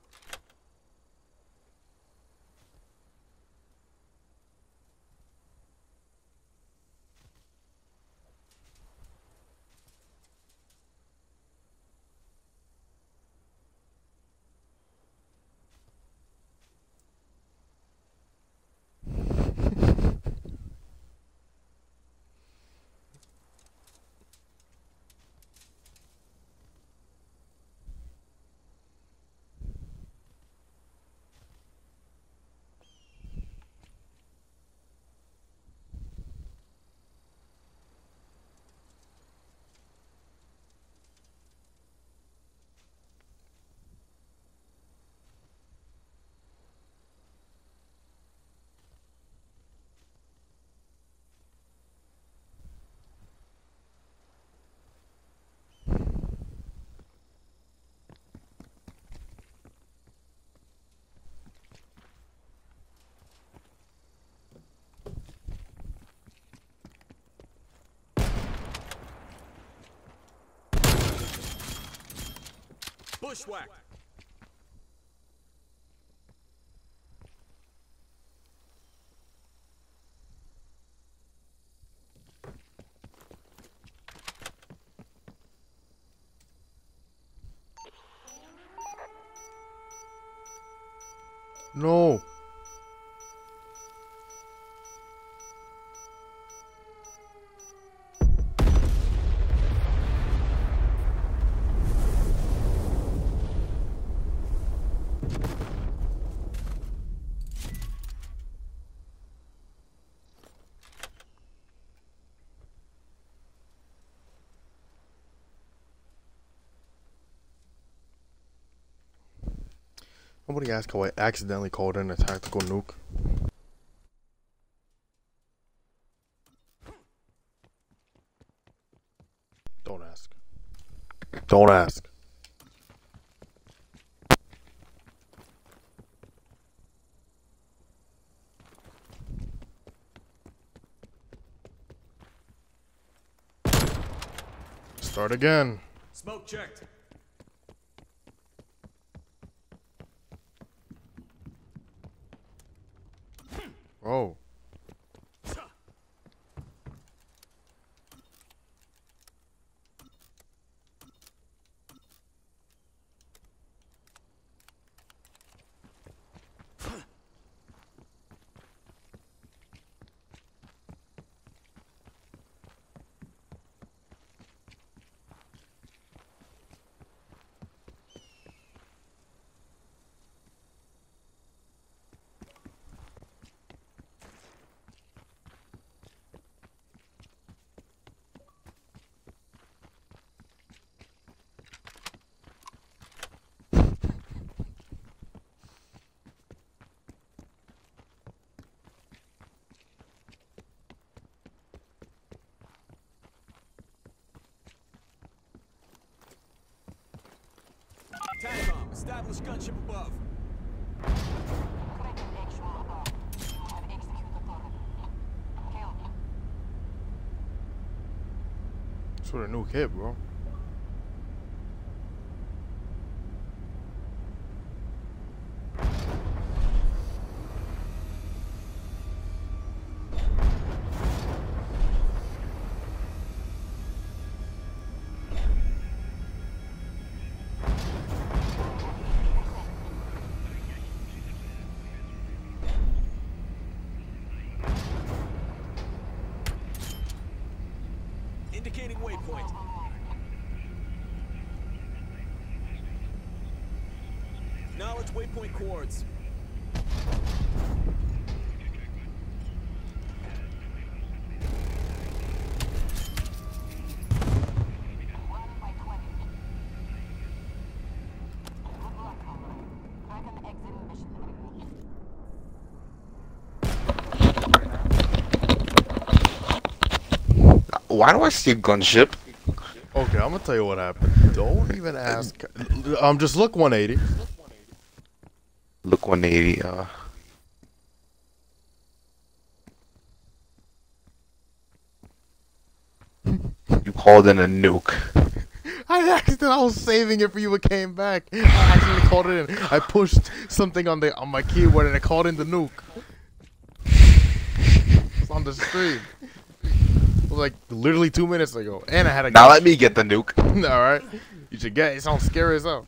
Bushwhack. No. Nobody asked how I accidentally called in a tactical nuke. Don't ask. Don't ask. Start again. Smoke checked. Oh. TACOM, gunship above. That's what a nuke hit, bro. Why do I see gunship? Okay, I'm gonna tell you what happened. Don't even ask. Um, just look 180. Look 180. Uh, [LAUGHS] you called in a nuke. I accidentally I was saving it for you. It came back. I accidentally called it in. I pushed something on the on my keyboard and I called in the nuke. It's on the stream. It was like literally two minutes ago, and I had a. Now let me get the nuke. [LAUGHS] All right, you should get. It It sounds scary as hell.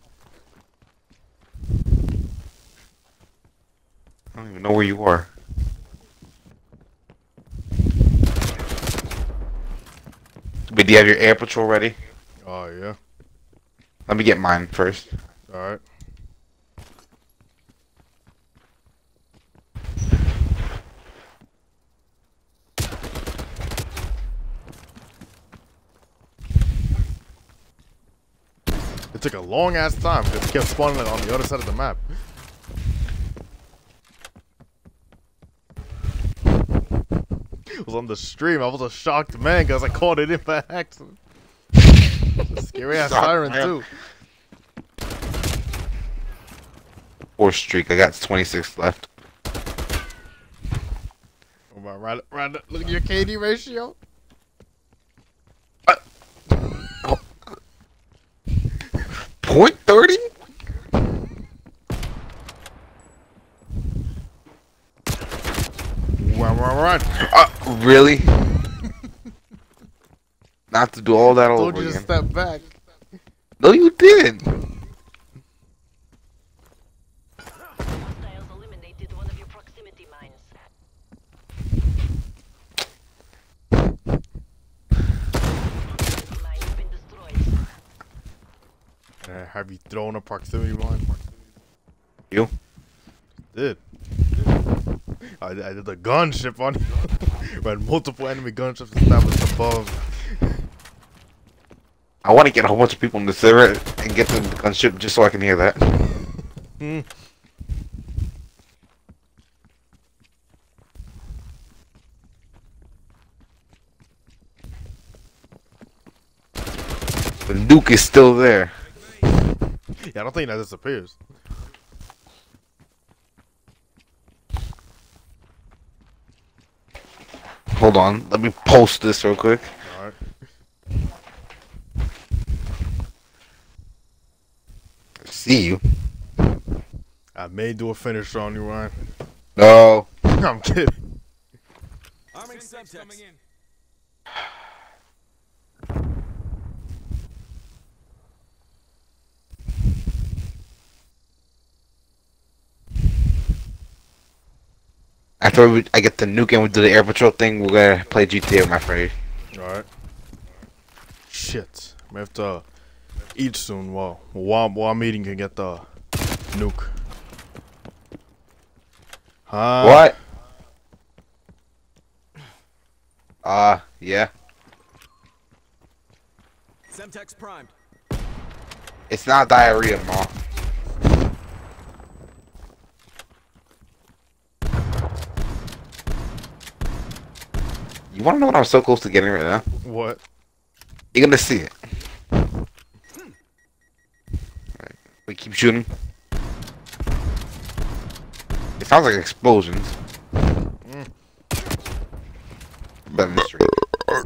I don't even know where you are. But do you have your air patrol ready? Oh yeah. Let me get mine first. All right. It took a long ass time because it kept spawning on the other side of the map. Was on the stream. I was a shocked man because I called it in by accident. Scary ass siren too. Four streak. I got 26 left. Oh my, right, right, look at your KD ratio. Point 30? Run, run, run. Uh, really? Not to do all that all over again. step back. No, you didn't. Hostiles eliminated one of your proximity mines. Mine's been destroyed. Uh, have you thrown a proximity mine? You? Did. I, I did the gunship on you. [LAUGHS] Had multiple enemy gunships established above. I want to get a whole bunch of people in the server and get them the gunship just so I can hear that. Hmm. The nuke is still there. Yeah, I don't think that disappears. Hold on, let me post this real quick. Alright. See you. I may do a finisher on you, Ryan. No. [LAUGHS] I'm kidding. Arming Semtex coming in. After we, I get the nuke and we do the air patrol thing, we're gonna play GTA with my friend. Alright. Shit. We have to eat soon while, while, while I'm eating can get the nuke. Huh? what? Uh, yeah. Semtex primed. It's not diarrhea, Ma. You wanna know what I'm so close to getting right now? What? You're gonna see it. Alright. We keep shooting. It sounds like explosions. Mm. But in the street. Uh,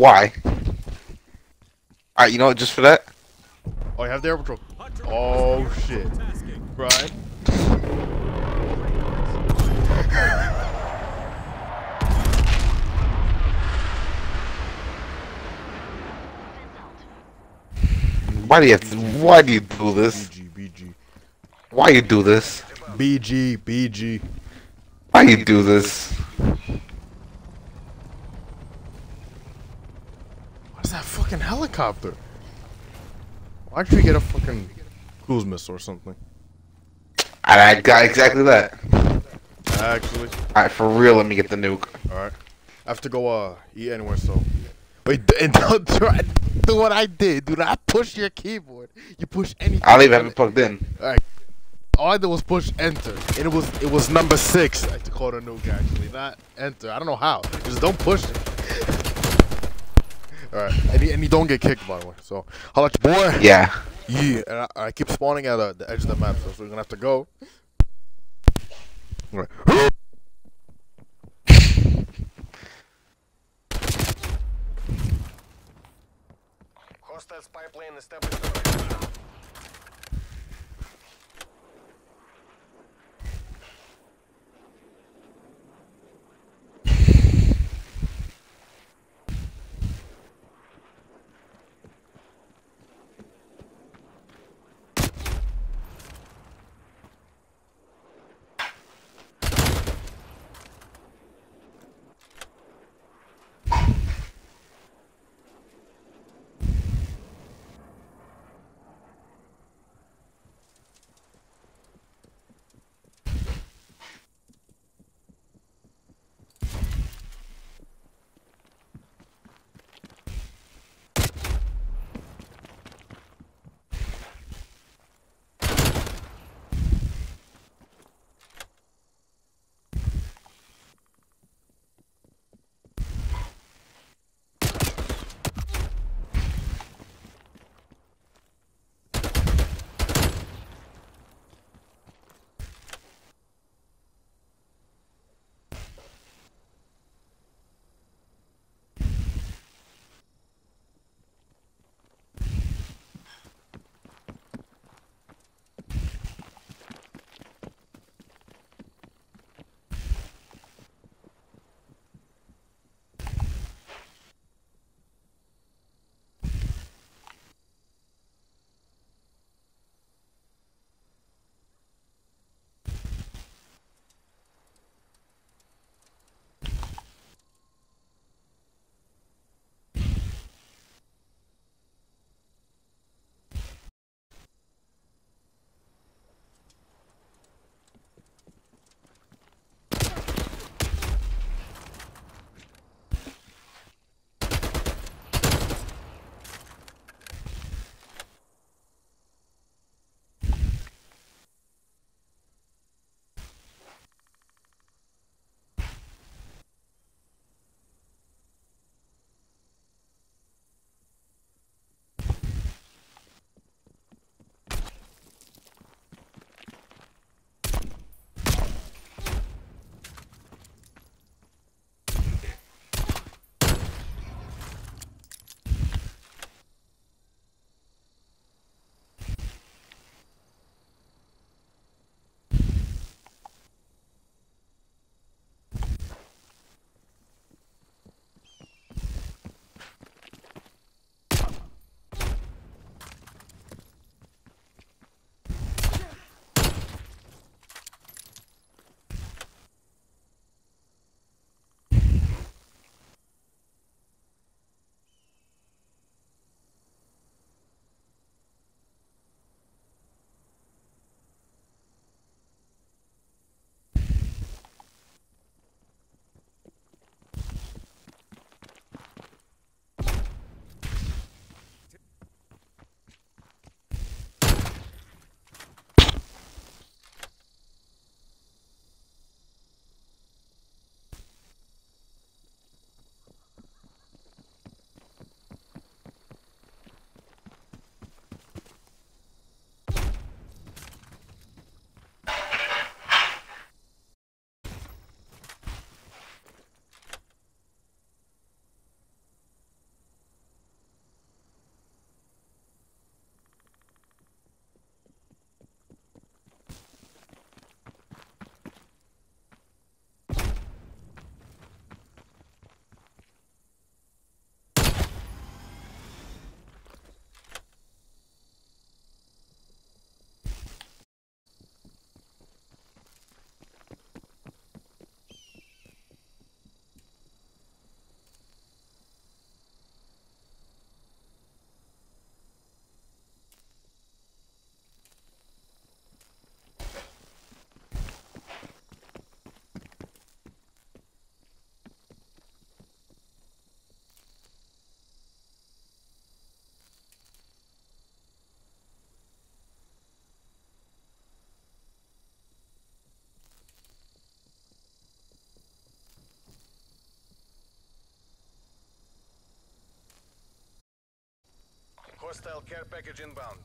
Why? Alright, you know what, just for that? Oh, you have the air patrol. Oh, shit. Right? Why do you to, why do you do this? BG, BG. Why you do this? BG, BG. Why you do this? What's that fucking helicopter? Why don't you get a fucking cruise missile or something? I got exactly that. Actually, Alright, for real, let me get the nuke. alright. I have to go uh eat anyway, so Wait, [LAUGHS] don't try do what I did. Do not push your keyboard. You push anything. I don't even have it plugged in. Alright. All I did was push enter, and it was it was number six. I had to call a nuke actually, not enter. I don't know how. Just don't push it. All right, and you, and you don't get kicked by the way. So, how much boy? Yeah. Yeah, and I, I keep spawning at uh, the edge of the map, so we're gonna have to go. All right. Hostile spy plane established. Hostile care package inbound.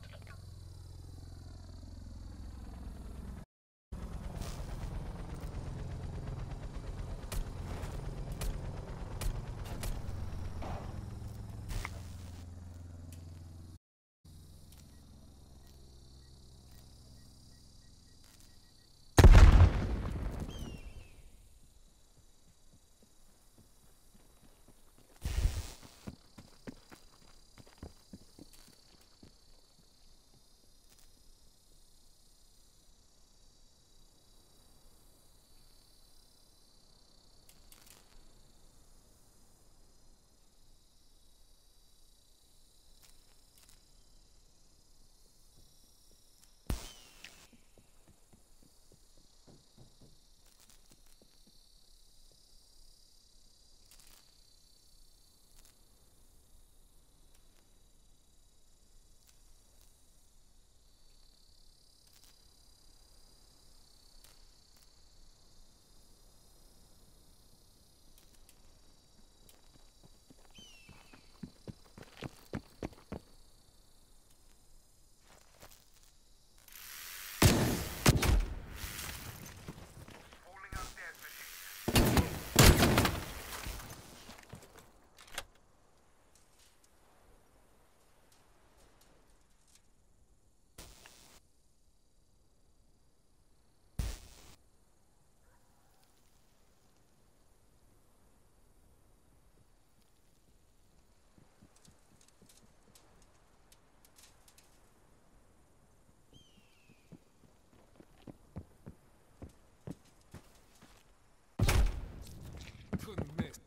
Couldn't miss.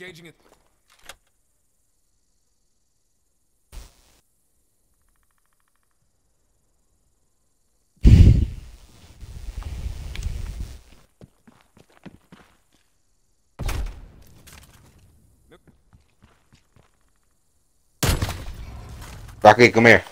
Engaging it. Rocky, come here.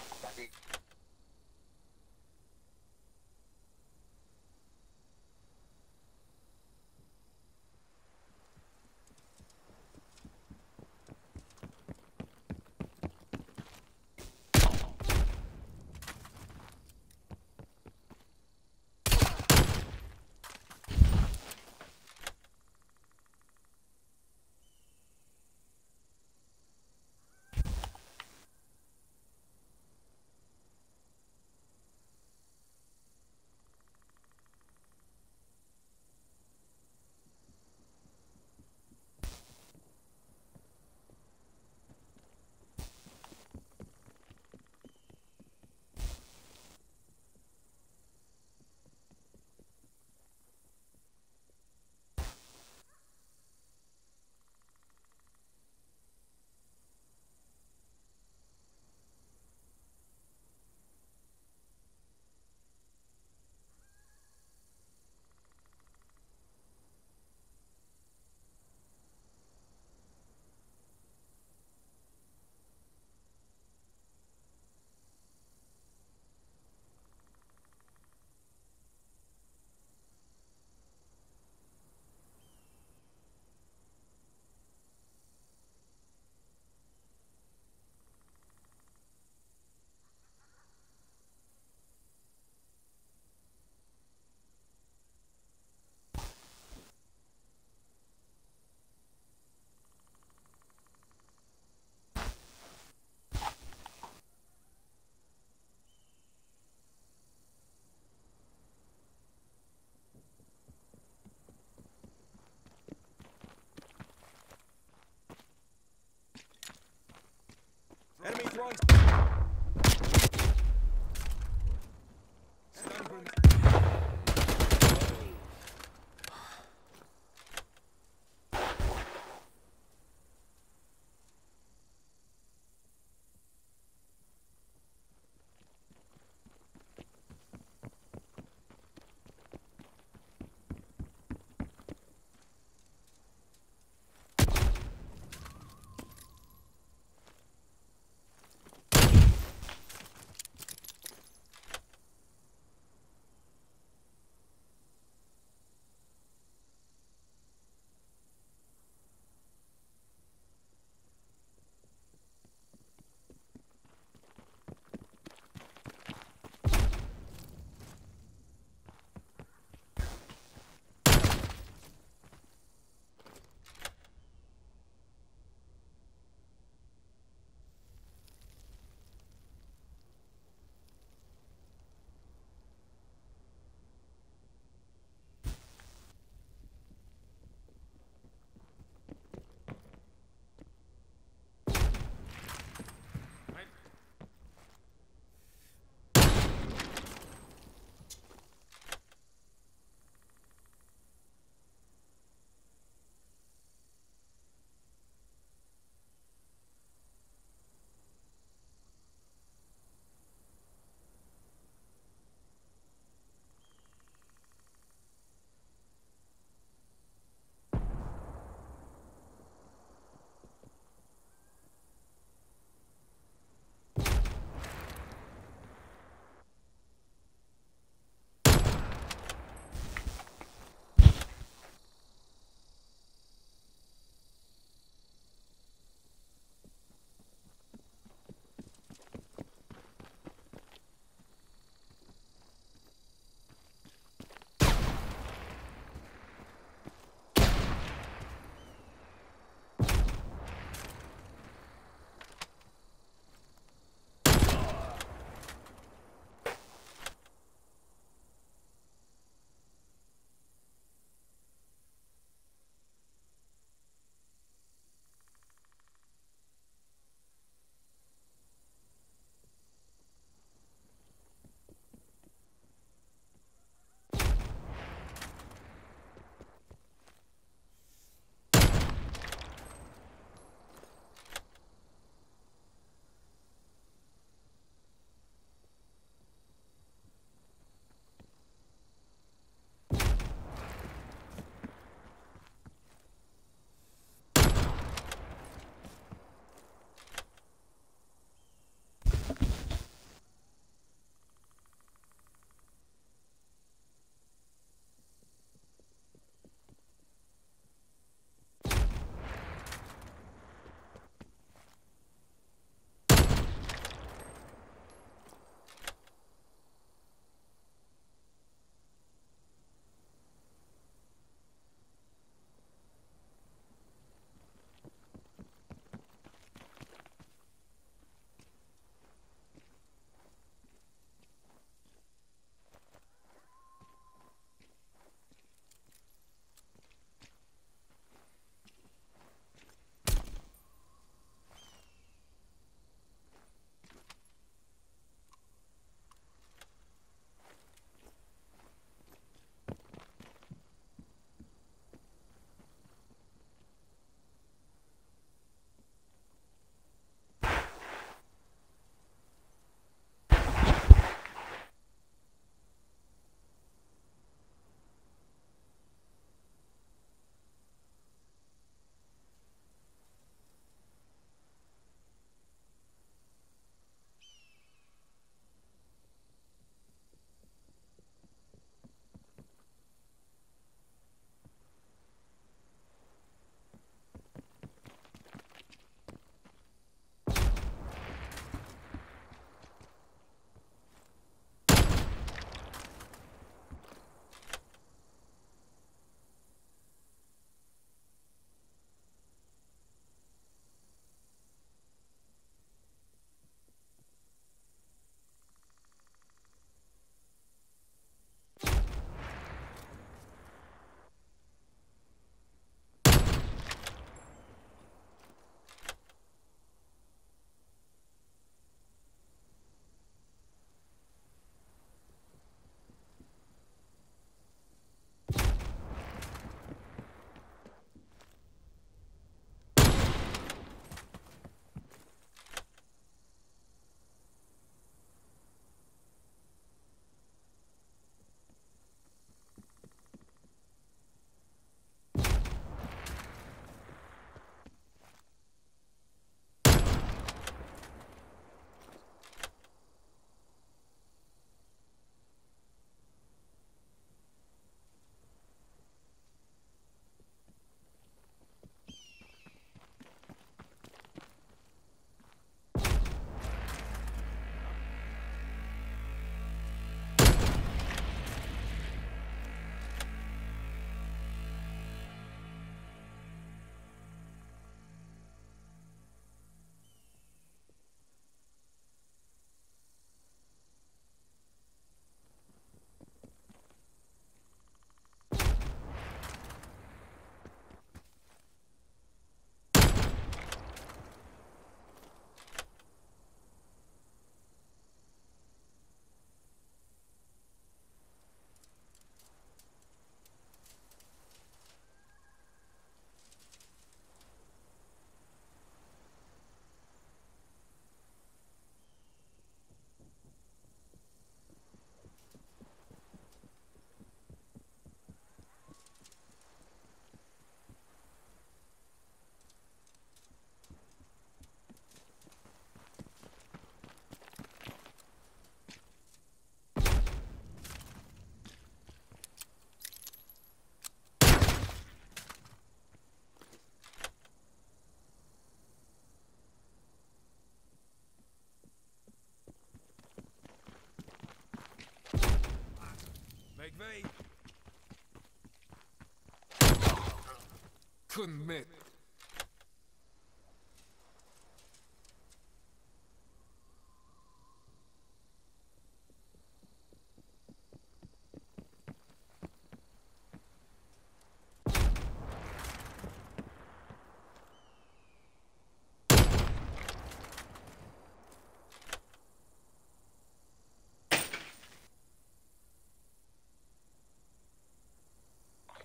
Submit.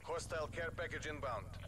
Hostile care package inbound.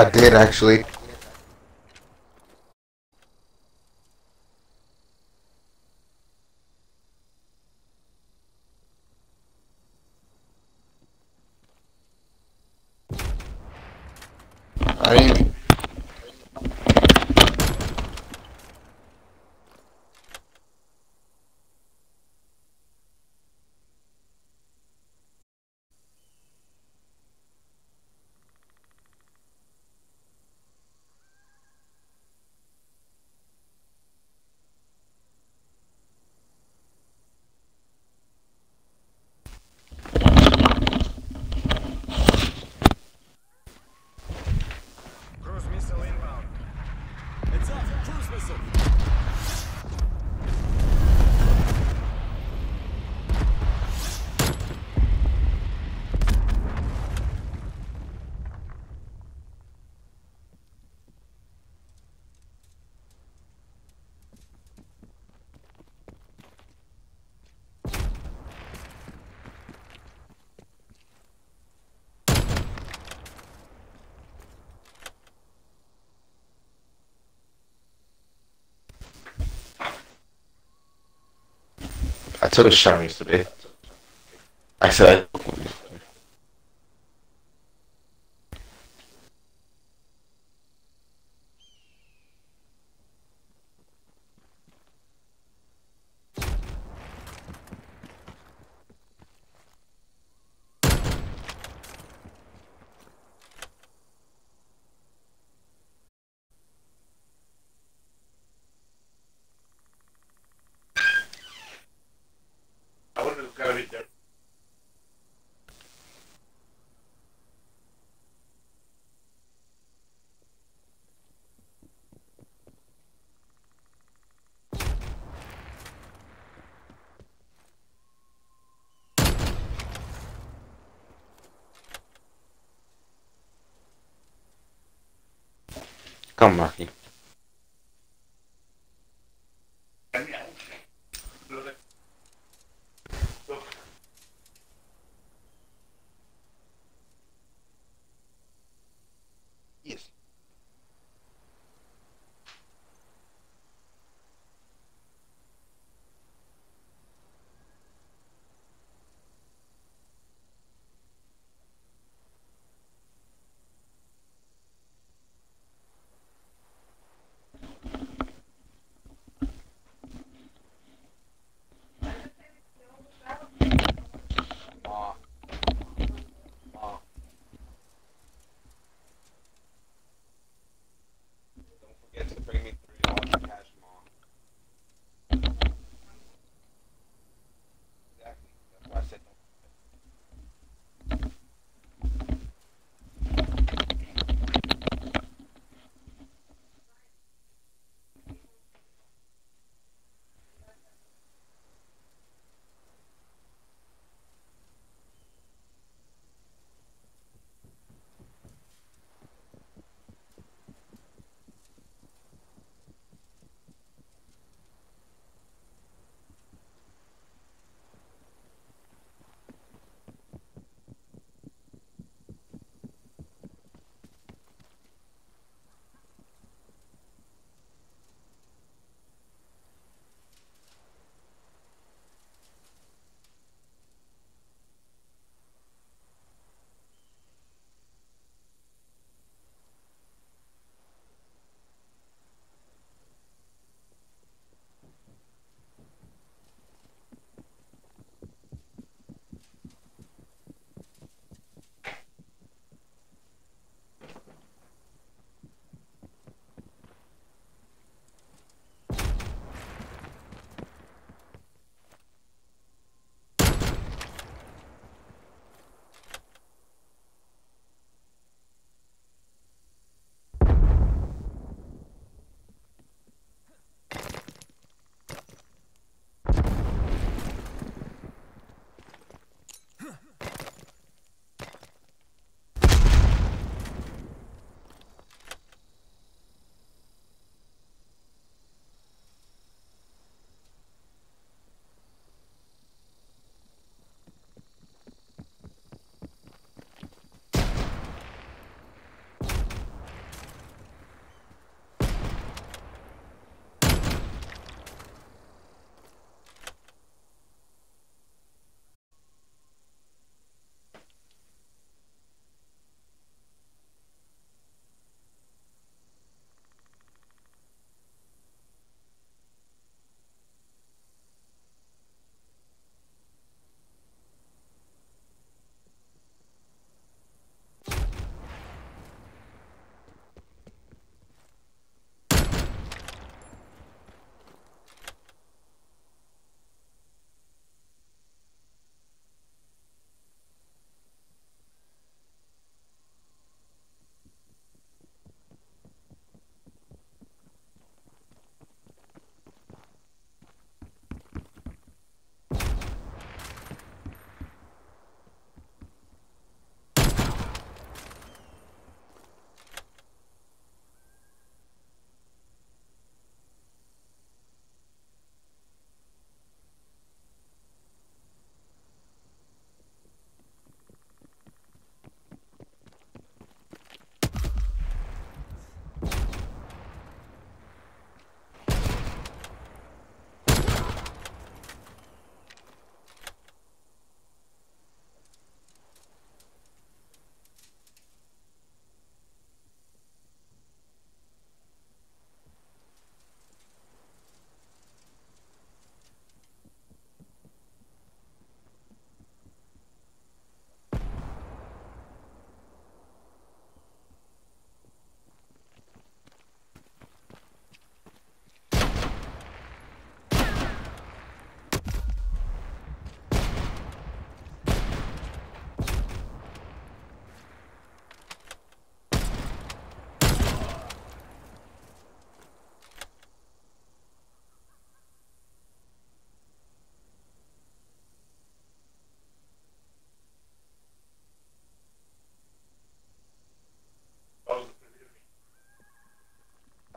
I did actually. I didn't. Cruise missile inbound. It's up, cruise missile. I took a shower yesterday. I said. I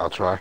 I'll try.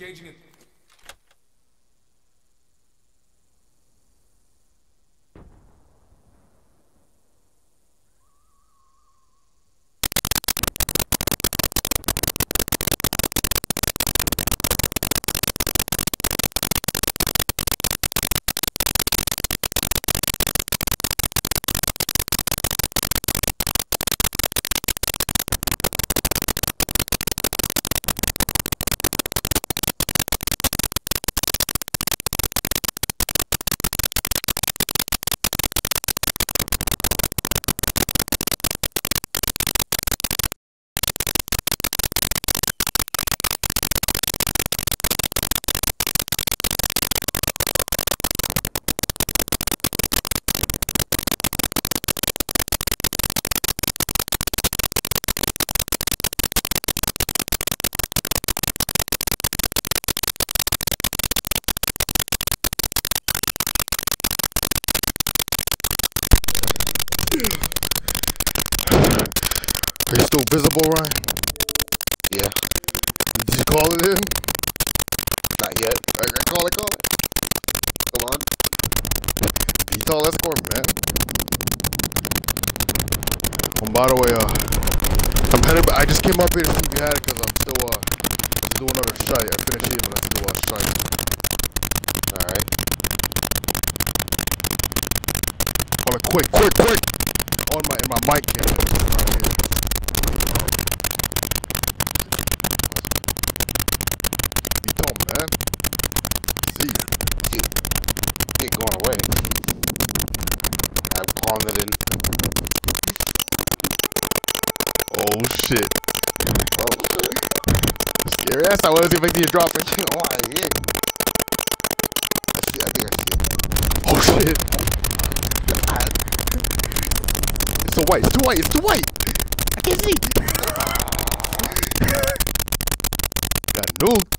Engaging it. Are you still visible, Ryan? Yeah. Did you call it in? Not yet. I I call it, call it. Come on. Detail escort, man. Um, by the way, uh, I'm headed. I just came up here to see if you had it because I'm still uh doing another shot. I finished here, but I have to do a shot. All right. Hold on, quick, quick, quick. On my in my mic cam. Right here. Detail, man. See. Ain't going away. I pawned it in. Oh shit. Oh, Scary ass. I wasn't expecting you to drop it. oh, I hear. I. Think I. Oh shit. It's too white. It's too white. It's too white. I can't see. [LAUGHS] Got nuked.